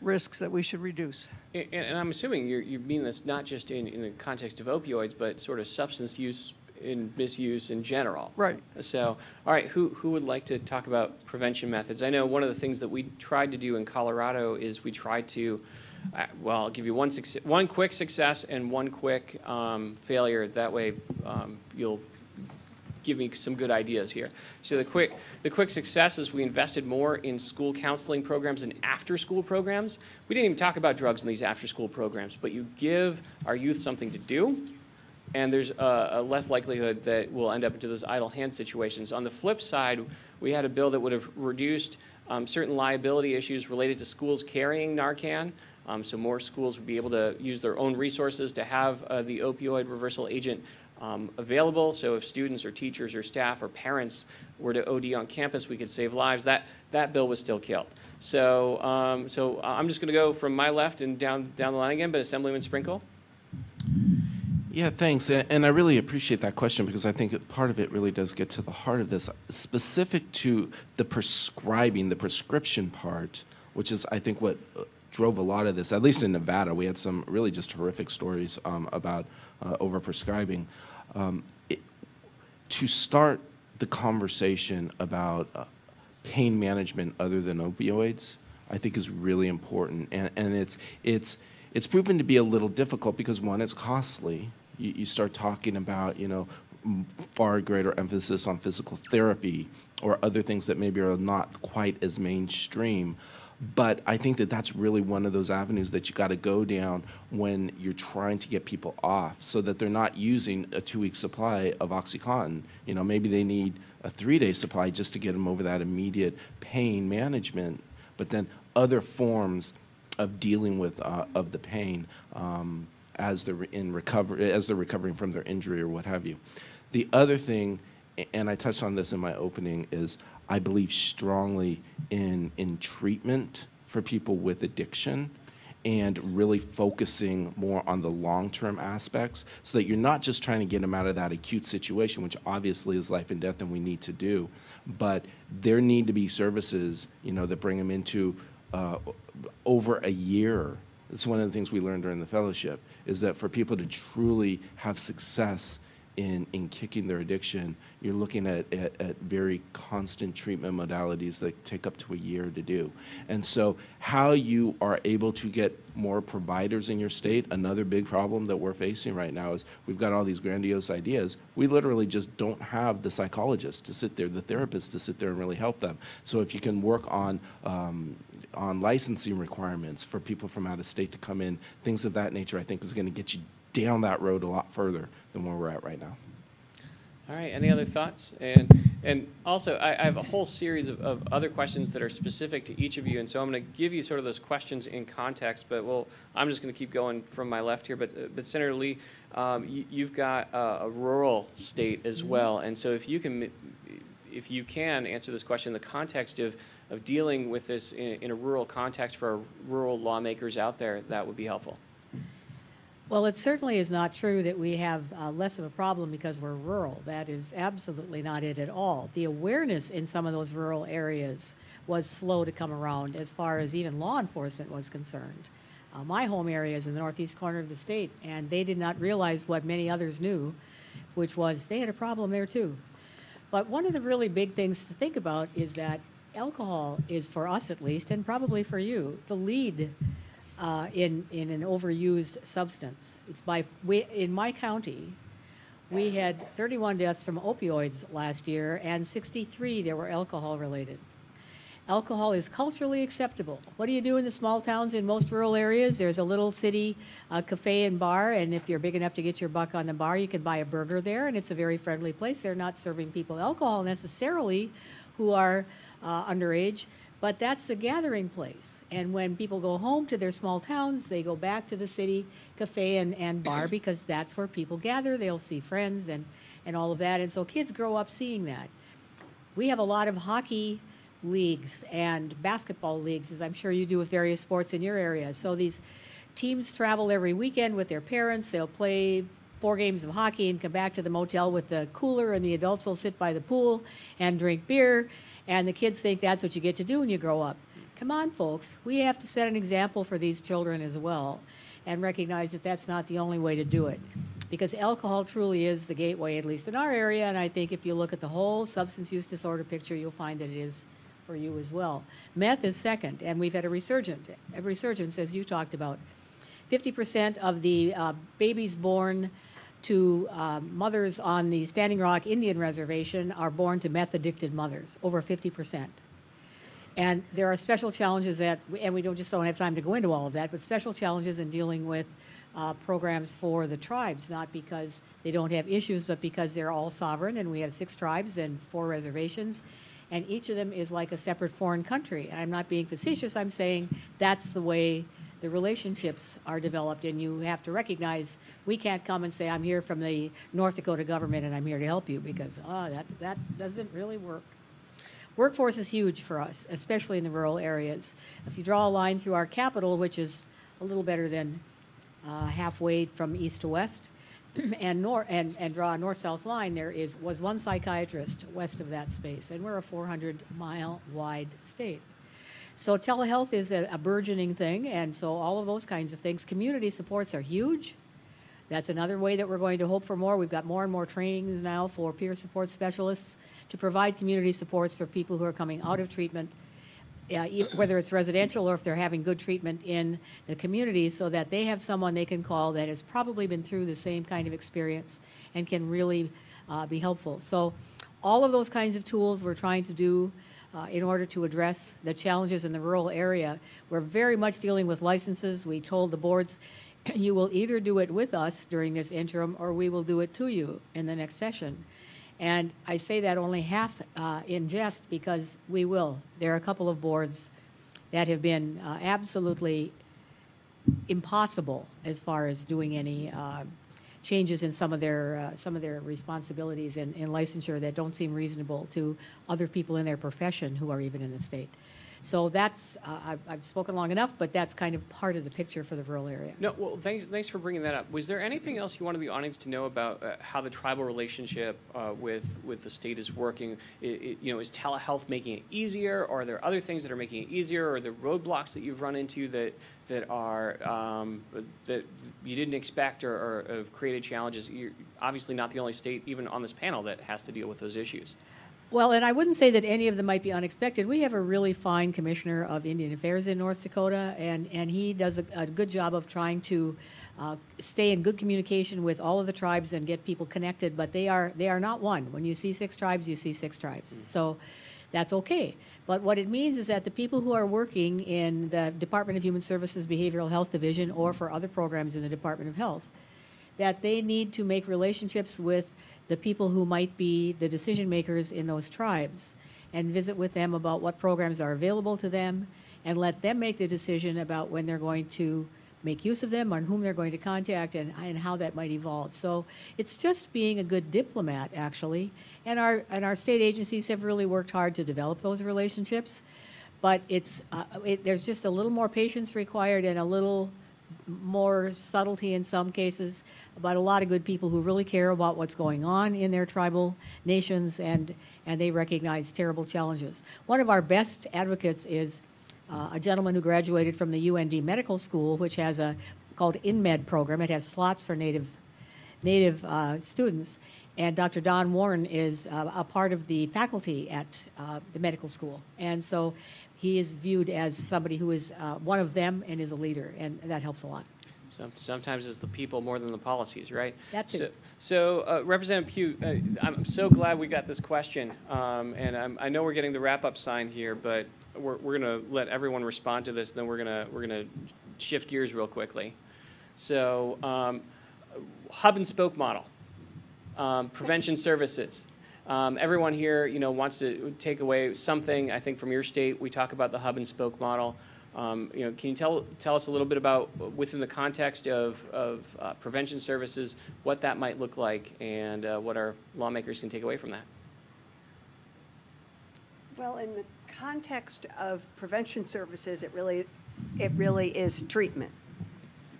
risks that we should reduce? and, and I'm assuming you mean this not just in, in the context of opioids, but sort of substance use and misuse in general. Right. So, all right, who, who would like to talk about prevention methods? I know one of the things that we tried to do in Colorado is we tried to, uh, well, I'll give you one success, one quick success and one quick um, failure. That way, um, you'll give me some good ideas here. So the quick, the quick success is we invested more in school counseling programs and after-school programs. We didn't even talk about drugs in these after-school programs, but you give our youth something to do, and there's a, a less likelihood that we'll end up into those idle hand situations. On the flip side, we had a bill that would have reduced um, certain liability issues related to schools carrying Narcan. Um, so more schools would be able to use their own resources to have uh, the opioid reversal agent um, available. So if students or teachers or staff or parents were to OD on campus, we could save lives. That that bill was still killed. So um, so I'm just going to go from my left and down down the line again. But Assemblyman Sprinkle. Yeah, thanks. And I really appreciate that question because I think part of it really does get to the heart of this. Specific to the prescribing, the prescription part, which is, I think, what uh, drove a lot of this, at least in Nevada. We had some really just horrific stories um, about uh, overprescribing. Um, it, to start the conversation about uh, pain management other than opioids, I think is really important. And, and it's, it's, it's proven to be a little difficult because one, it's costly. You, you start talking about, you know, far greater emphasis on physical therapy or other things that maybe are not quite as mainstream. But I think that that's really one of those avenues that you got to go down when you're trying to get people off so that they're not using a two week supply of Oxycontin. You know, maybe they need a three day supply just to get them over that immediate pain management, but then other forms of dealing with uh, of the pain um, as they're in recovery as they're recovering from their injury or what have you. The other thing, and I touched on this in my opening, is I believe strongly in in treatment for people with addiction and really focusing more on the long-term aspects so that you're not just trying to get them out of that acute situation which obviously is life and death and we need to do but there need to be services you know that bring them into uh, over a year. It's one of the things we learned during the fellowship is that for people to truly have success in, in kicking their addiction, you're looking at, at, at very constant treatment modalities that take up to a year to do. And so, how you are able to get more providers in your state, another big problem that we're facing right now is we've got all these grandiose ideas. We literally just don't have the psychologists to sit there, the therapists to sit there and really help them. So, if you can work on um, on licensing requirements for people from out of state to come in, things of that nature, I think is going to get you down that road a lot further than where we're at right now. All right, any other thoughts? And, and also, I, I have a whole series of, of other questions that are specific to each of you, and so I'm going to give you sort of those questions in context, but well, I'm just going to keep going from my left here. But, uh, but Senator Lee, um, you, you've got a, a rural state as well, and so if you can, if you can answer this question in the context of, of dealing with this in, in a rural context for our rural lawmakers out there, that would be helpful. Well, it certainly is not true that we have uh, less of a problem because we're rural. That is absolutely not it at all. The awareness in some of those rural areas was slow to come around as far as even law enforcement was concerned. Uh, my home area is in the northeast corner of the state, and they did not realize what many others knew, which was they had a problem there too. But one of the really big things to think about is that alcohol is, for us at least, and probably for you, the lead uh, in, in an overused substance. It's by, we, in my county, we had 31 deaths from opioids last year, and 63 that were alcohol related. Alcohol is culturally acceptable. What do you do in the small towns in most rural areas? There's a little city uh, cafe and bar, and if you're big enough to get your buck on the bar, you can buy a burger there, and it's a very friendly place. They're not serving people alcohol necessarily who are uh, underage, but that's the gathering place. And when people go home to their small towns, they go back to the city cafe and, and bar because that's where people gather. They'll see friends and, and all of that. And so kids grow up seeing that. We have a lot of hockey leagues and basketball leagues, as I'm sure you do with various sports in your area. So these teams travel every weekend with their parents. They'll play four games of hockey and come back to the motel with the cooler, and the adults will sit by the pool and drink beer. And the kids think that's what you get to do when you grow up. Come on, folks. We have to set an example for these children as well and recognize that that's not the only way to do it. because alcohol truly is the gateway, at least in our area, and I think if you look at the whole substance use disorder picture, you'll find that it is for you as well. Meth is second, and we've had a resurgence, a resurgence, as you talked about. 50% of the uh, babies born to uh, mothers on the Standing Rock Indian Reservation are born to meth-addicted mothers, over 50%. And there are special challenges that, and we don't, just don't have time to go into all of that, but special challenges in dealing with uh, programs for the tribes, not because they don't have issues, but because they're all sovereign, and we have six tribes and four reservations, and each of them is like a separate foreign country. I'm not being facetious, I'm saying that's the way the relationships are developed, and you have to recognize, we can't come and say, I'm here from the North Dakota government and I'm here to help you, because, oh, that, that doesn't really work. Workforce is huge for us, especially in the rural areas. If you draw a line through our capital, which is a little better than uh, halfway from east to west, *clears throat* and nor and, and draw a north-south line, there is was one psychiatrist west of that space, and we're a 400-mile wide state. So telehealth is a, a burgeoning thing, and so all of those kinds of things. Community supports are huge. That's another way that we're going to hope for more. We've got more and more trainings now for peer support specialists to provide community supports for people who are coming out of treatment, uh, whether it's residential or if they're having good treatment in the community, so that they have someone they can call that has probably been through the same kind of experience and can really uh, be helpful. So, all of those kinds of tools we're trying to do uh, in order to address the challenges in the rural area. We're very much dealing with licenses. We told the boards, *clears throat* you will either do it with us during this interim or we will do it to you in the next session. And I say that only half uh, in jest because we will. There are a couple of boards that have been uh, absolutely impossible as far as doing any uh, changes in some of their uh, some of their responsibilities in, in licensure that don't seem reasonable to other people in their profession who are even in the state. So that's uh, I've, I've spoken long enough, but that's kind of part of the picture for the rural area. No, well, thanks, thanks for bringing that up. Was there anything else you wanted the audience to know about uh, how the tribal relationship uh, with, with the state is working? I- I- you know, is telehealth making it easier? Or are there other things that are making it easier? Or are there roadblocks that you've run into that, that are, um, that you didn't expect or, or have created challenges? You're obviously not the only state, even on this panel, that has to deal with those issues. Well, and I wouldn't say that any of them might be unexpected. We have a really fine commissioner of Indian Affairs in North Dakota, and, and he does a, a good job of trying to uh, stay in good communication with all of the tribes and get people connected. But they are they are not one. When you see six tribes, you see six tribes. So that's okay. But what it means is that the people who are working in the Department of Human Services Behavioral Health Division or for other programs in the Department of Health, that they need to make relationships with the people who might be the decision makers in those tribes and visit with them about what programs are available to them and let them make the decision about when they're going to make use of them, on whom they're going to contact, and, and how that might evolve. So it's just being a good diplomat, actually. And our, and our state agencies have really worked hard to develop those relationships. But it's, uh, it, there's just a little more patience required and a little more subtlety in some cases, but a lot of good people who really care about what's going on in their tribal nations and, and they recognize terrible challenges. One of our best advocates is uh, a gentleman who graduated from the UND Medical School, which has a called InMed program. It has slots for Native, native uh, students. And Dr. Don Warne is uh, a part of the faculty at uh, the medical school. And so he is viewed as somebody who is uh, one of them and is a leader, and that helps a lot. Some, sometimes it's the people more than the policies, right? That too. So, so uh, Representative Pugh, uh, I'm so glad we got this question, um, and I'm, I know we're getting the wrap-up sign here, but we're, we're going to let everyone respond to this, then we're going to we're going to shift gears real quickly. So, um, hub and spoke model, um, prevention services. Um, everyone here, you know, wants to take away something. I think from your state, we talk about the hub and spoke model. Um, you know, can you tell tell us a little bit about within the context of of uh, prevention services, what that might look like, and uh, what our lawmakers can take away from that? Well, in the context of prevention services, it really, it really is treatment.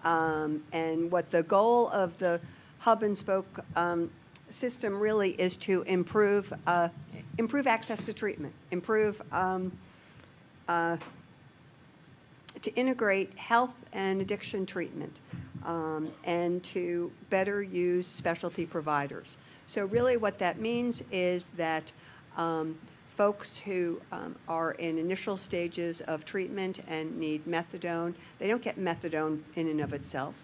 Um, And what the goal of the hub and spoke um, system really is to improve, uh, improve access to treatment, improve, um, uh, to integrate health and addiction treatment. um, and to better use specialty providers. So really what that means is that um, folks who um, are in initial stages of treatment and need methadone, they don't get methadone in and of itself.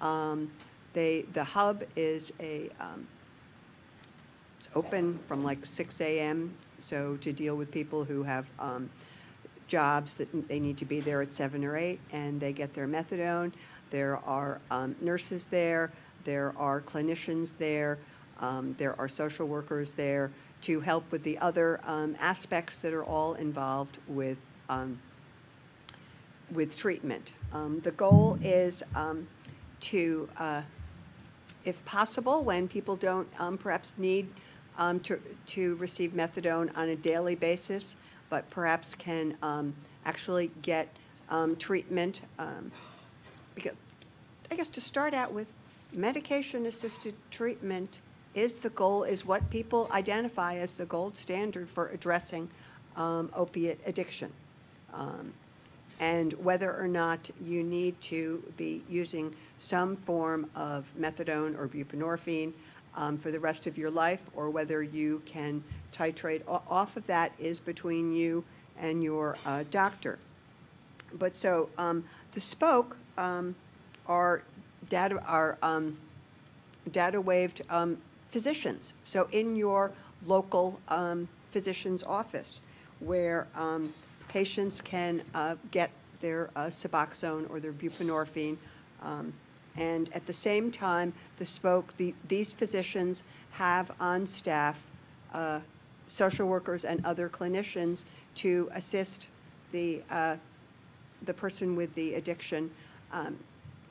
Um, They, the hub is a, um, it's open from like 6 AM, so to deal with people who have um, jobs that they need to be there at 7 or 8, and they get their methadone. There are um, nurses there, there are clinicians there, um, there are social workers there to help with the other um, aspects that are all involved with, um, with treatment. Um, The goal is to, uh, if possible, when people don't perhaps need um, to, to receive methadone on a daily basis, but perhaps can um, actually get um, treatment. um, because, I guess to start out with, medication-assisted treatment is the goal, is what people identify as the gold standard for addressing um, opiate addiction. And whether or not you need to be using some form of methadone or buprenorphine um, for the rest of your life, or whether you can titrate off of that is between you and your uh, doctor. But so um, the spoke um, are data are um, data waived um, physicians. So in your local um, physician's office, where patients can uh, get their uh, Suboxone or their buprenorphine, and at the same time, the spoke the, these physicians have on staff uh, social workers and other clinicians to assist the uh, the person with the addiction um,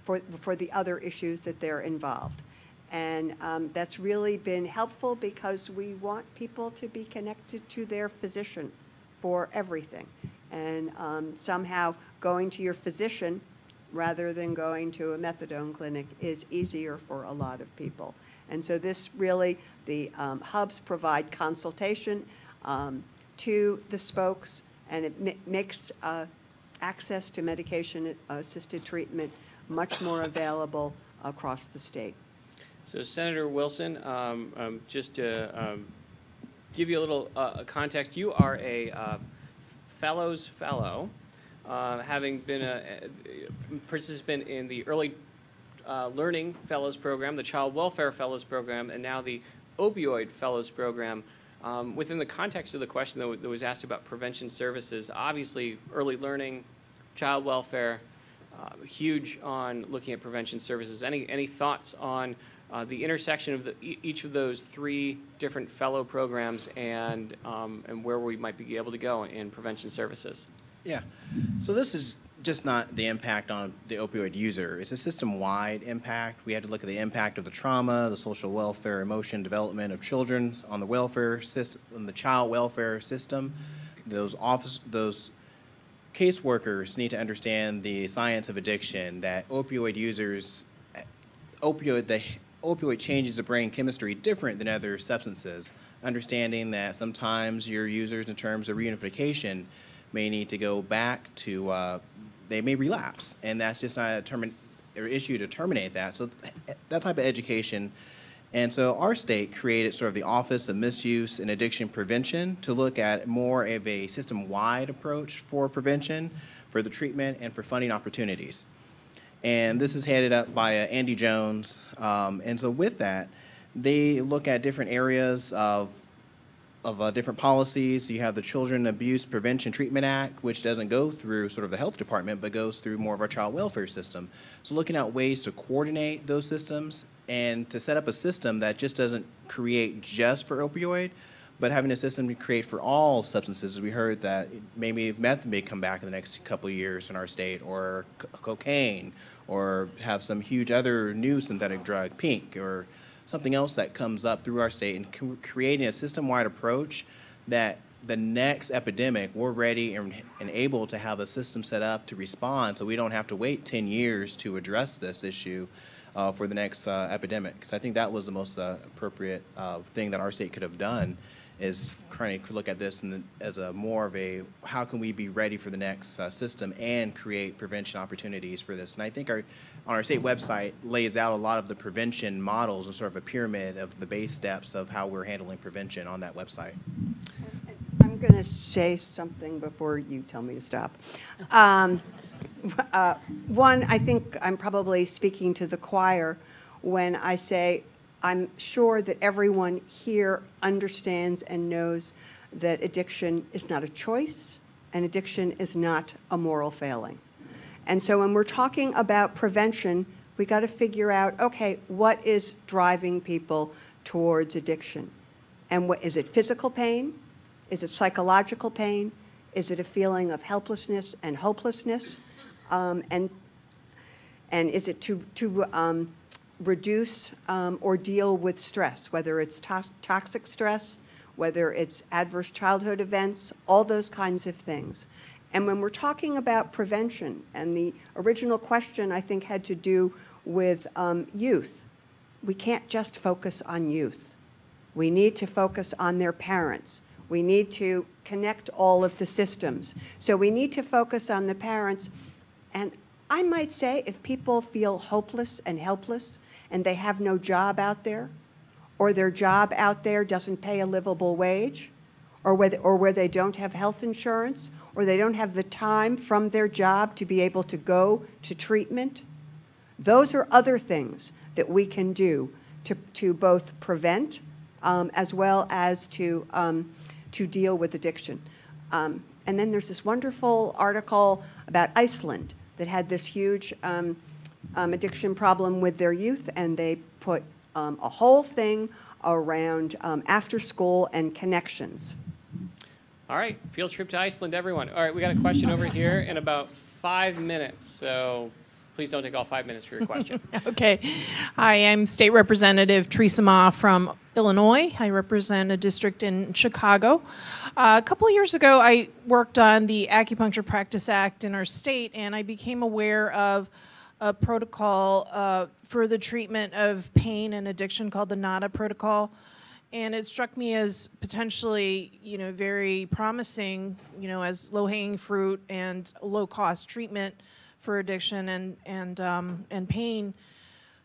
for, for the other issues that they're involved. And um, that's really been helpful because we want people to be connected to their physician for everything. And um, somehow going to your physician rather than going to a methadone clinic is easier for a lot of people. And so this really, the um, hubs provide consultation um, to the spokes, and it ma- makes uh, access to medication-assisted treatment much more available across the state. So Senator Wilson, um, um, just to um, give you a little uh, context, you are a uh, Fellows Fellow, uh, having been a, a participant in the Early uh, Learning Fellows Program, the Child Welfare Fellows Program, and now the Opioid Fellows Program. Um, within the context of the question that, that was asked about prevention services, obviously early learning, child welfare, uh, huge on looking at prevention services. Any any thoughts on uh, the intersection of the, each of those three different fellow programs and um, and where we might be able to go in prevention services? Yeah. So this is just not the impact on the opioid user. It's a system-wide impact. We had to look at the impact of the trauma, the social welfare, emotion development of children on the welfare system, on the child welfare system. Those office, those caseworkers need to understand the science of addiction, that opioid users, opioid, the opioid changes the brain chemistry different than other substances. Understanding that sometimes your users, in terms of reunification, may need to go back to, uh, they may relapse, and that's just not a term or issue to terminate that. So that type of education and so our state created sort of the Office of Misuse and Addiction Prevention to look at more of a system-wide approach for prevention, for the treatment, and for funding opportunities. And this is headed up by uh, Andy Jones. Um, and so with that, they look at different areas of of uh, different policies. You have the Children Abuse Prevention Treatment Act, which doesn't go through sort of the health department, but goes through more of our child welfare system. So looking at ways to coordinate those systems and to set up a system that just doesn't create just for opioid, but having a system to create for all substances. We heard that maybe meth may come back in the next couple years in our state, or cocaine, or have some huge other new synthetic drug, pink, or something else that comes up through our state, and creating a system-wide approach that the next epidemic, we're ready and, and able to have a system set up to respond, so we don't have to wait 10 years to address this issue uh, for the next uh, epidemic. Because I think that was the most uh, appropriate uh, thing that our state could have done is trying to look at this the, as a more of a how can we be ready for the next uh, system and create prevention opportunities for this. And I think our on our state website lays out a lot of the prevention models and sort of a pyramid of the base steps of how we're handling prevention on that website. I'm going to say something before you tell me to stop. Um, uh, One, I think I'm probably speaking to the choir when I say I'm sure that everyone here understands and knows that addiction is not a choice and addiction is not a moral failing. And so when we're talking about prevention, we got to figure out, okay, what is driving people towards addiction? And what, is it physical pain? Is it psychological pain? Is it a feeling of helplessness and hopelessness? Um, and, and is it to, to um, reduce um, or deal with stress, whether it's to- toxic stress, whether it's adverse childhood events, all those kinds of things. And when we're talking about prevention, and the original question I think had to do with um, youth, we can't just focus on youth. We need to focus on their parents. We need to connect all of the systems. So we need to focus on the parents. And I might say if people feel hopeless and helpless and they have no job out there, or their job out there doesn't pay a livable wage, or where, or where they don't have health insurance, or they don't have the time from their job to be able to go to treatment, those are other things that we can do to, to both prevent um, as well as to, um, to deal with addiction. Um, and then there's this wonderful article about Iceland that had this huge um, um, addiction problem with their youth, and they put um, a whole thing around after school and connections. All right, field trip to Iceland, everyone. All right, we got a question over here in about five minutes, so please don't take all five minutes for your question. *laughs* Okay. Hi, I'm State Representative Theresa Mah from Illinois. I represent a district in Chicago. Uh, a couple of years ago, I worked on the Acupuncture Practice Act in our state, and I became aware of a protocol uh, for the treatment of pain and addiction called the NADA protocol. And it struck me as potentially, you know, very promising, you know, as low-hanging fruit and low-cost treatment for addiction and and um, and pain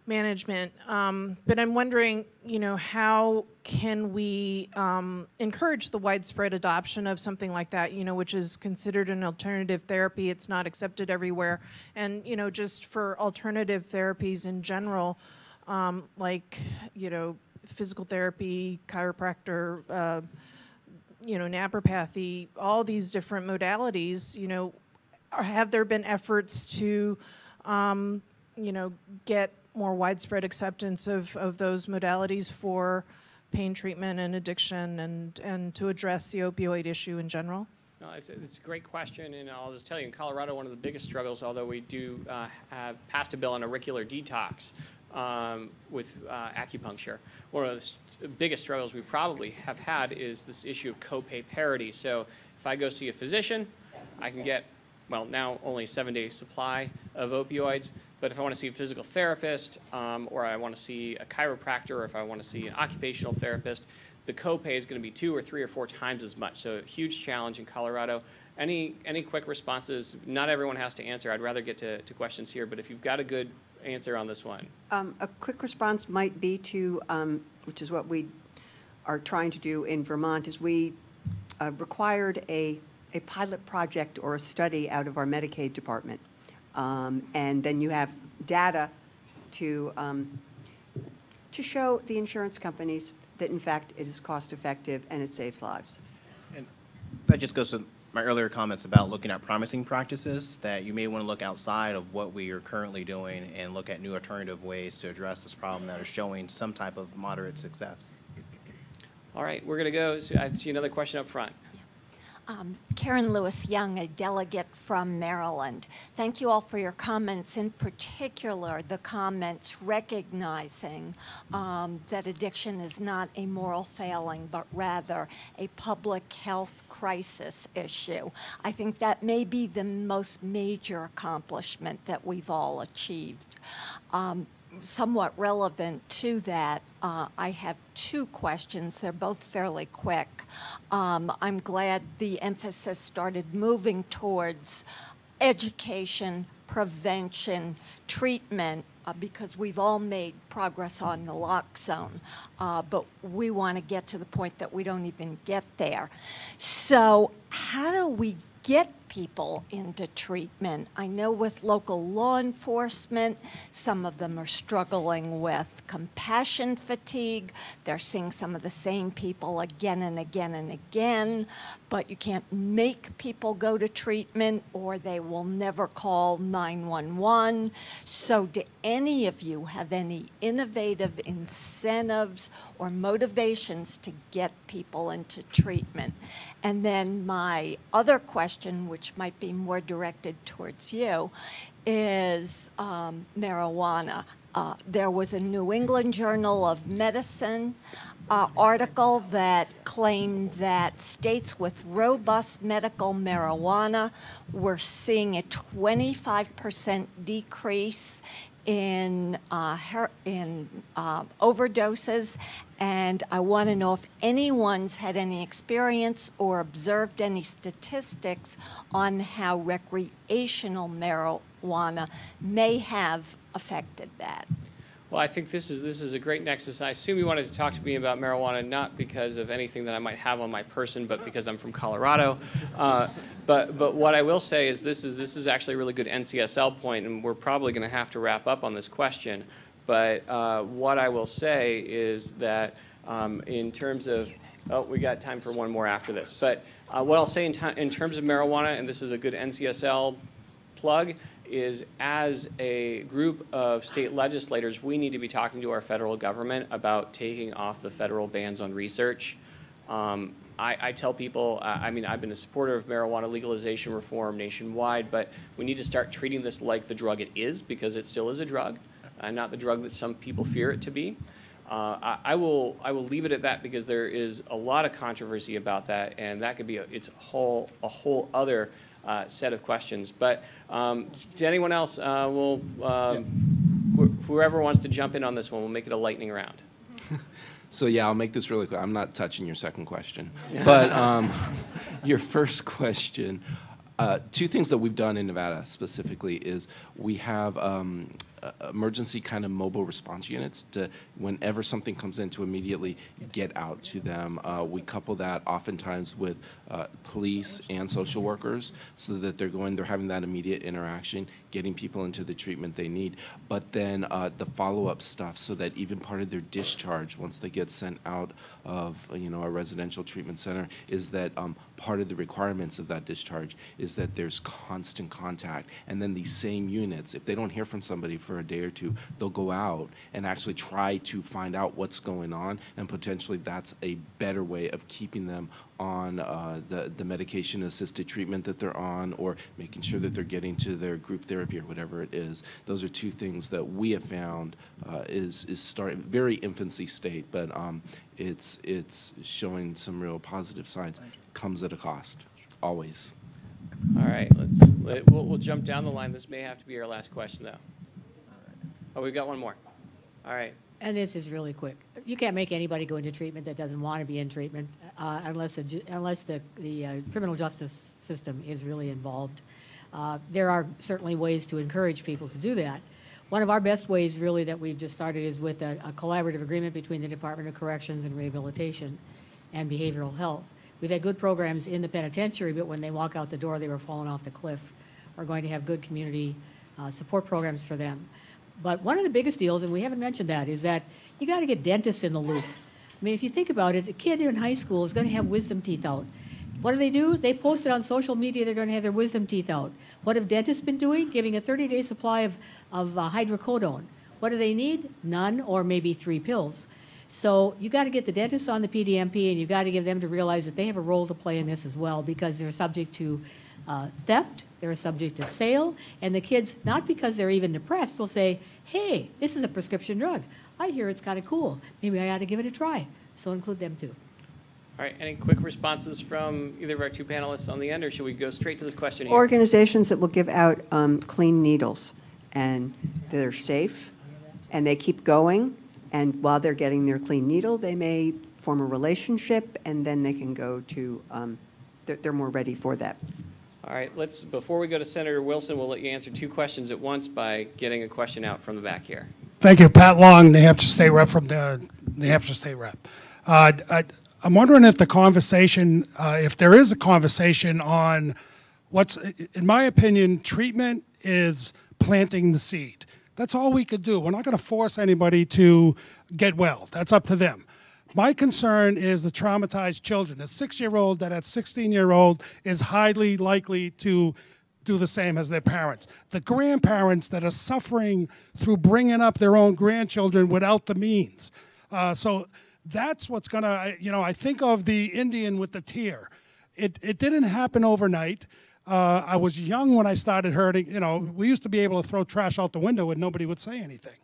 management. Um, but I'm wondering, you know, how can we um, encourage the widespread adoption of something like that, you know, which is considered an alternative therapy. It's not accepted everywhere, and you know, just for alternative therapies in general, um, like you know, physical therapy, chiropractor. Uh, you know, naturopathy, all these different modalities, you know, have there been efforts to, um, you know, get more widespread acceptance of, of those modalities for pain treatment and addiction and, and to address the opioid issue in general? No, it's, it's a great question, and I'll just tell you, in Colorado, one of the biggest struggles, although we do uh, have passed a bill on auricular detox um, with uh, acupuncture, one of the biggest struggles we probably have had is this issue of copay parity. So if I go see a physician, I can get, well, now only seven-day supply of opioids, but if I want to see a physical therapist, um, or I want to see a chiropractor, or if I want to see an occupational therapist, the copay is going to be two or three or four times as much. So a huge challenge in Colorado. Any any quick responses? Not everyone has to answer. I'd rather get to, to questions here, but if you've got a good answer on this one. Um, A quick response might be to, um, which is what we are trying to do in Vermont, is we uh, required a, a pilot project or a study out of our Medicaid department. Um, And then you have data to, um, to show the insurance companies that in fact it is cost-effective and it saves lives. And that just goes to my earlier comments about looking at promising practices, that you may want to look outside of what we are currently doing and look at new alternative ways to address this problem that are showing some type of moderate success. All right, we're going to go. I see another question up front. Um, Karen Lewis Young, a delegate from Maryland. Thank you all for your comments, in particular, the comments recognizing um, that addiction is not a moral failing, but rather a public health crisis issue. I think that may be the most major accomplishment that we've all achieved. Um, somewhat relevant to that, uh, I have two questions. They're both fairly quick. Um, I'm glad the emphasis started moving towards education, prevention, treatment, uh, because we've all made progress on the lock zone. Uh, but we want to get to the point that we don't even get there. So, how do we get people into treatment? I know with local law enforcement, some of them are struggling with compassion fatigue. They're seeing some of the same people again and again and again, but you can't make people go to treatment or they will never call 911. So, do any of you have any innovative incentives or motivations to get people into treatment? And then my other question, which might be more directed towards you, is um, marijuana. Uh, there was a New England Journal of Medicine uh, article that claimed that states with robust medical marijuana were seeing a 25% decrease in uh, in uh, overdoses, and I want to know if anyone's had any experience or observed any statistics on how recreational marijuana may have affected that. Well, I think this is, this is a great nexus. I assume you wanted to talk to me about marijuana, not because of anything that I might have on my person, but because I'm from Colorado. Uh, But, but what I will say is this is, this is actually a really good NCSL point, and we're probably going to have to wrap up on this question. But uh, what I will say is that um, in terms of, oh, we got time for one more after this. But uh, what I'll say in, in terms of marijuana, and this is a good NCSL plug is as a group of state legislators, we need to be talking to our federal government about taking off the federal bans on research. Um, I, I tell people, I mean, I've been a supporter of marijuana legalization reform nationwide, but we need to start treating this like the drug it is because it still is a drug, and not the drug that some people fear it to be. Uh, I, I will I will leave it at that because there is a lot of controversy about that, and that could be a, it's a whole a whole other uh, set of questions. But um, to anyone else, uh, we'll um, wh- whoever wants to jump in on this one, we'll make it a lightning round. *laughs* So yeah, I'll make this really quick. I'm not touching your second question, *laughs* but um, *laughs* your first question. Uh, two things that we've done in Nevada specifically is we have um, uh, emergency kind of mobile response units to whenever something comes in to immediately get out to them. Uh, we couple that oftentimes with uh, police and social workers so that they're going, they're having that immediate interaction, getting people into the treatment they need. But then uh, the follow-up stuff so that even part of their discharge, once they get sent out of, you know, a residential treatment center, is that um, part of the requirements of that discharge is that there's constant contact. And then these same units, if they don't hear from somebody for a day or two, they'll go out and actually try to find out what's going on. And potentially that's a better way of keeping them on uh, the, the medication assisted treatment that they're on or making sure that they're getting to their group therapy or whatever it is. Those are two things that we have found uh, is, is starting very infancy state, but um, it's, it's showing some real positive signs. Comes at a cost, always. All right, let's let, we'll, we'll jump down the line. This may have to be our last question, though. Oh, we've got one more. All right. And this is really quick. You can't make anybody go into treatment that doesn't want to be in treatment uh, unless, the unless the, the uh, criminal justice system is really involved. Uh, There are certainly ways to encourage people to do that. One of our best ways, really, that we've just started is with a a collaborative agreement between the Department of Corrections and Rehabilitation and Behavioral Health. We've had good programs in the penitentiary, but when they walk out the door, they were falling off the cliff. We're going to have good community uh, support programs for them. But one of the biggest deals, and we haven't mentioned that, is that you got to get dentists in the loop. I mean, if you think about it, a kid in high school is going to have wisdom teeth out. What do they do? They post it on social media they're going to have their wisdom teeth out. What have dentists been doing? Giving a 30 day supply of, of uh, hydrocodone. What do they need? None or maybe three pills. So you got to get the dentists on the PDMP, and you got to get them to realize that they have a role to play in this as well because they're subject to uh, theft, they're subject to sale, and the kids, not because they're even depressed, will say, "Hey, this is a prescription drug. I hear it's kind of cool. Maybe I ought to give it a try." So include them too. All right, any quick responses from either of our two panelists on the end, or should we go straight to this question here? Organizations that will give out um, clean needles, and they're safe, and they keep going, and while they're getting their clean needle, they may form a relationship, and then they can go to, um, they're, they're more ready for that. All right, let's, before we go to Senator Wilson, we'll let you answer two questions at once by getting a question out from the back here. Thank you. Pat Long, New Hampshire State Rep from the New Hampshire State Rep. Uh, I, I'm wondering if the conversation, uh, if there is a conversation on what's, in my opinion, treatment is planting the seed. That's all we could do. We're not going to force anybody to get well. That's up to them. My concern is the traumatized children. A six-year-old that at 16-year-old is highly likely to do the same as their parents. The grandparents that are suffering through bringing up their own grandchildren without the means. Uh, so that's what's going to, you know, I think of the Indian with the tear. It, it didn't happen overnight. Uh, I was young when I started hurting. You know, we used to be able to throw trash out the window and nobody would say anything.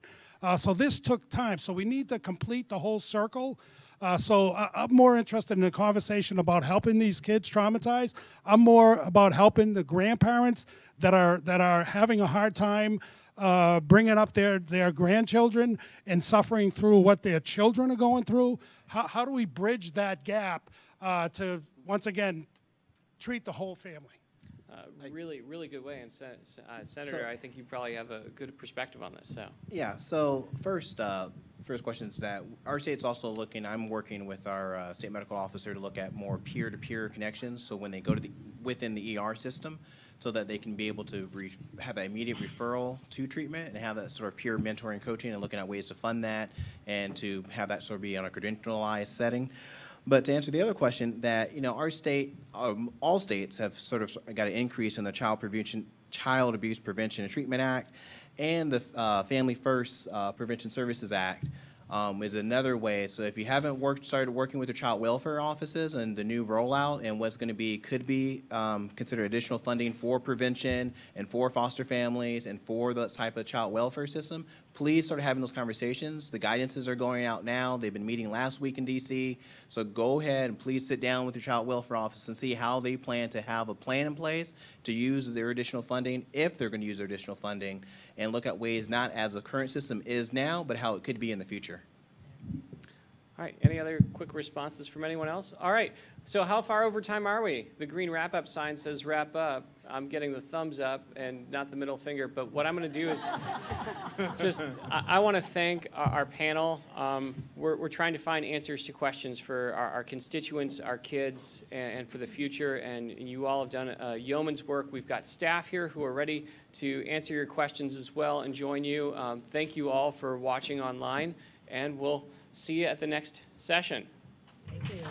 Uh, so this took time. So we need to complete the whole circle. Uh, so I'm more interested in a conversation about helping these kids traumatized. I'm more about helping the grandparents that are that are having a hard time uh, bringing up their their grandchildren and suffering through what their children are going through. How, how do we bridge that gap uh, to once again treat the whole family? Uh, Really, really good way, and Sen- uh, Senator, So- I think you probably have a good perspective on this, so. Yeah, so first, uh, first question is that our state's also looking, I'm working with our uh, state medical officer to look at more peer-to-peer connections, so when they go to the, within the ER system, so that they can be able to re- have that immediate referral to treatment and have that sort of peer mentoring coaching and looking at ways to fund that and to have that sort of be on a credentialized setting. But to answer the other question, that, you know, our state, um, all states have sort of got an increase in the Child Prevention, Child Abuse Prevention and Treatment Act and the uh, Family First uh, Prevention Services Act um, is another way. So if you haven't worked, started working with your child welfare offices and the new rollout and what's going to be, could be um, considered additional funding for prevention and for foster families and for the type of child welfare system, please start having those conversations. The guidances are going out now. They've been meeting last week in DC. So go ahead and please sit down with your child welfare office and see how they plan to have a plan in place to use their additional funding, if they're going to use their additional funding, and look at ways not as the current system is now, but how it could be in the future. All right, any other quick responses from anyone else? All right, so how far over time are we? The green wrap-up sign says wrap up. I'm getting the thumbs up and not the middle finger, but what I'm going to do is *laughs* just, I, I want to thank our, our panel. Um, we're, we're trying to find answers to questions for our, our constituents, our kids, and, and for the future, and you all have done uh, yeoman's work. We've got staff here who are ready to answer your questions as well and join you. Um, thank you all for watching online, and we'll see you at the next session. Thank you.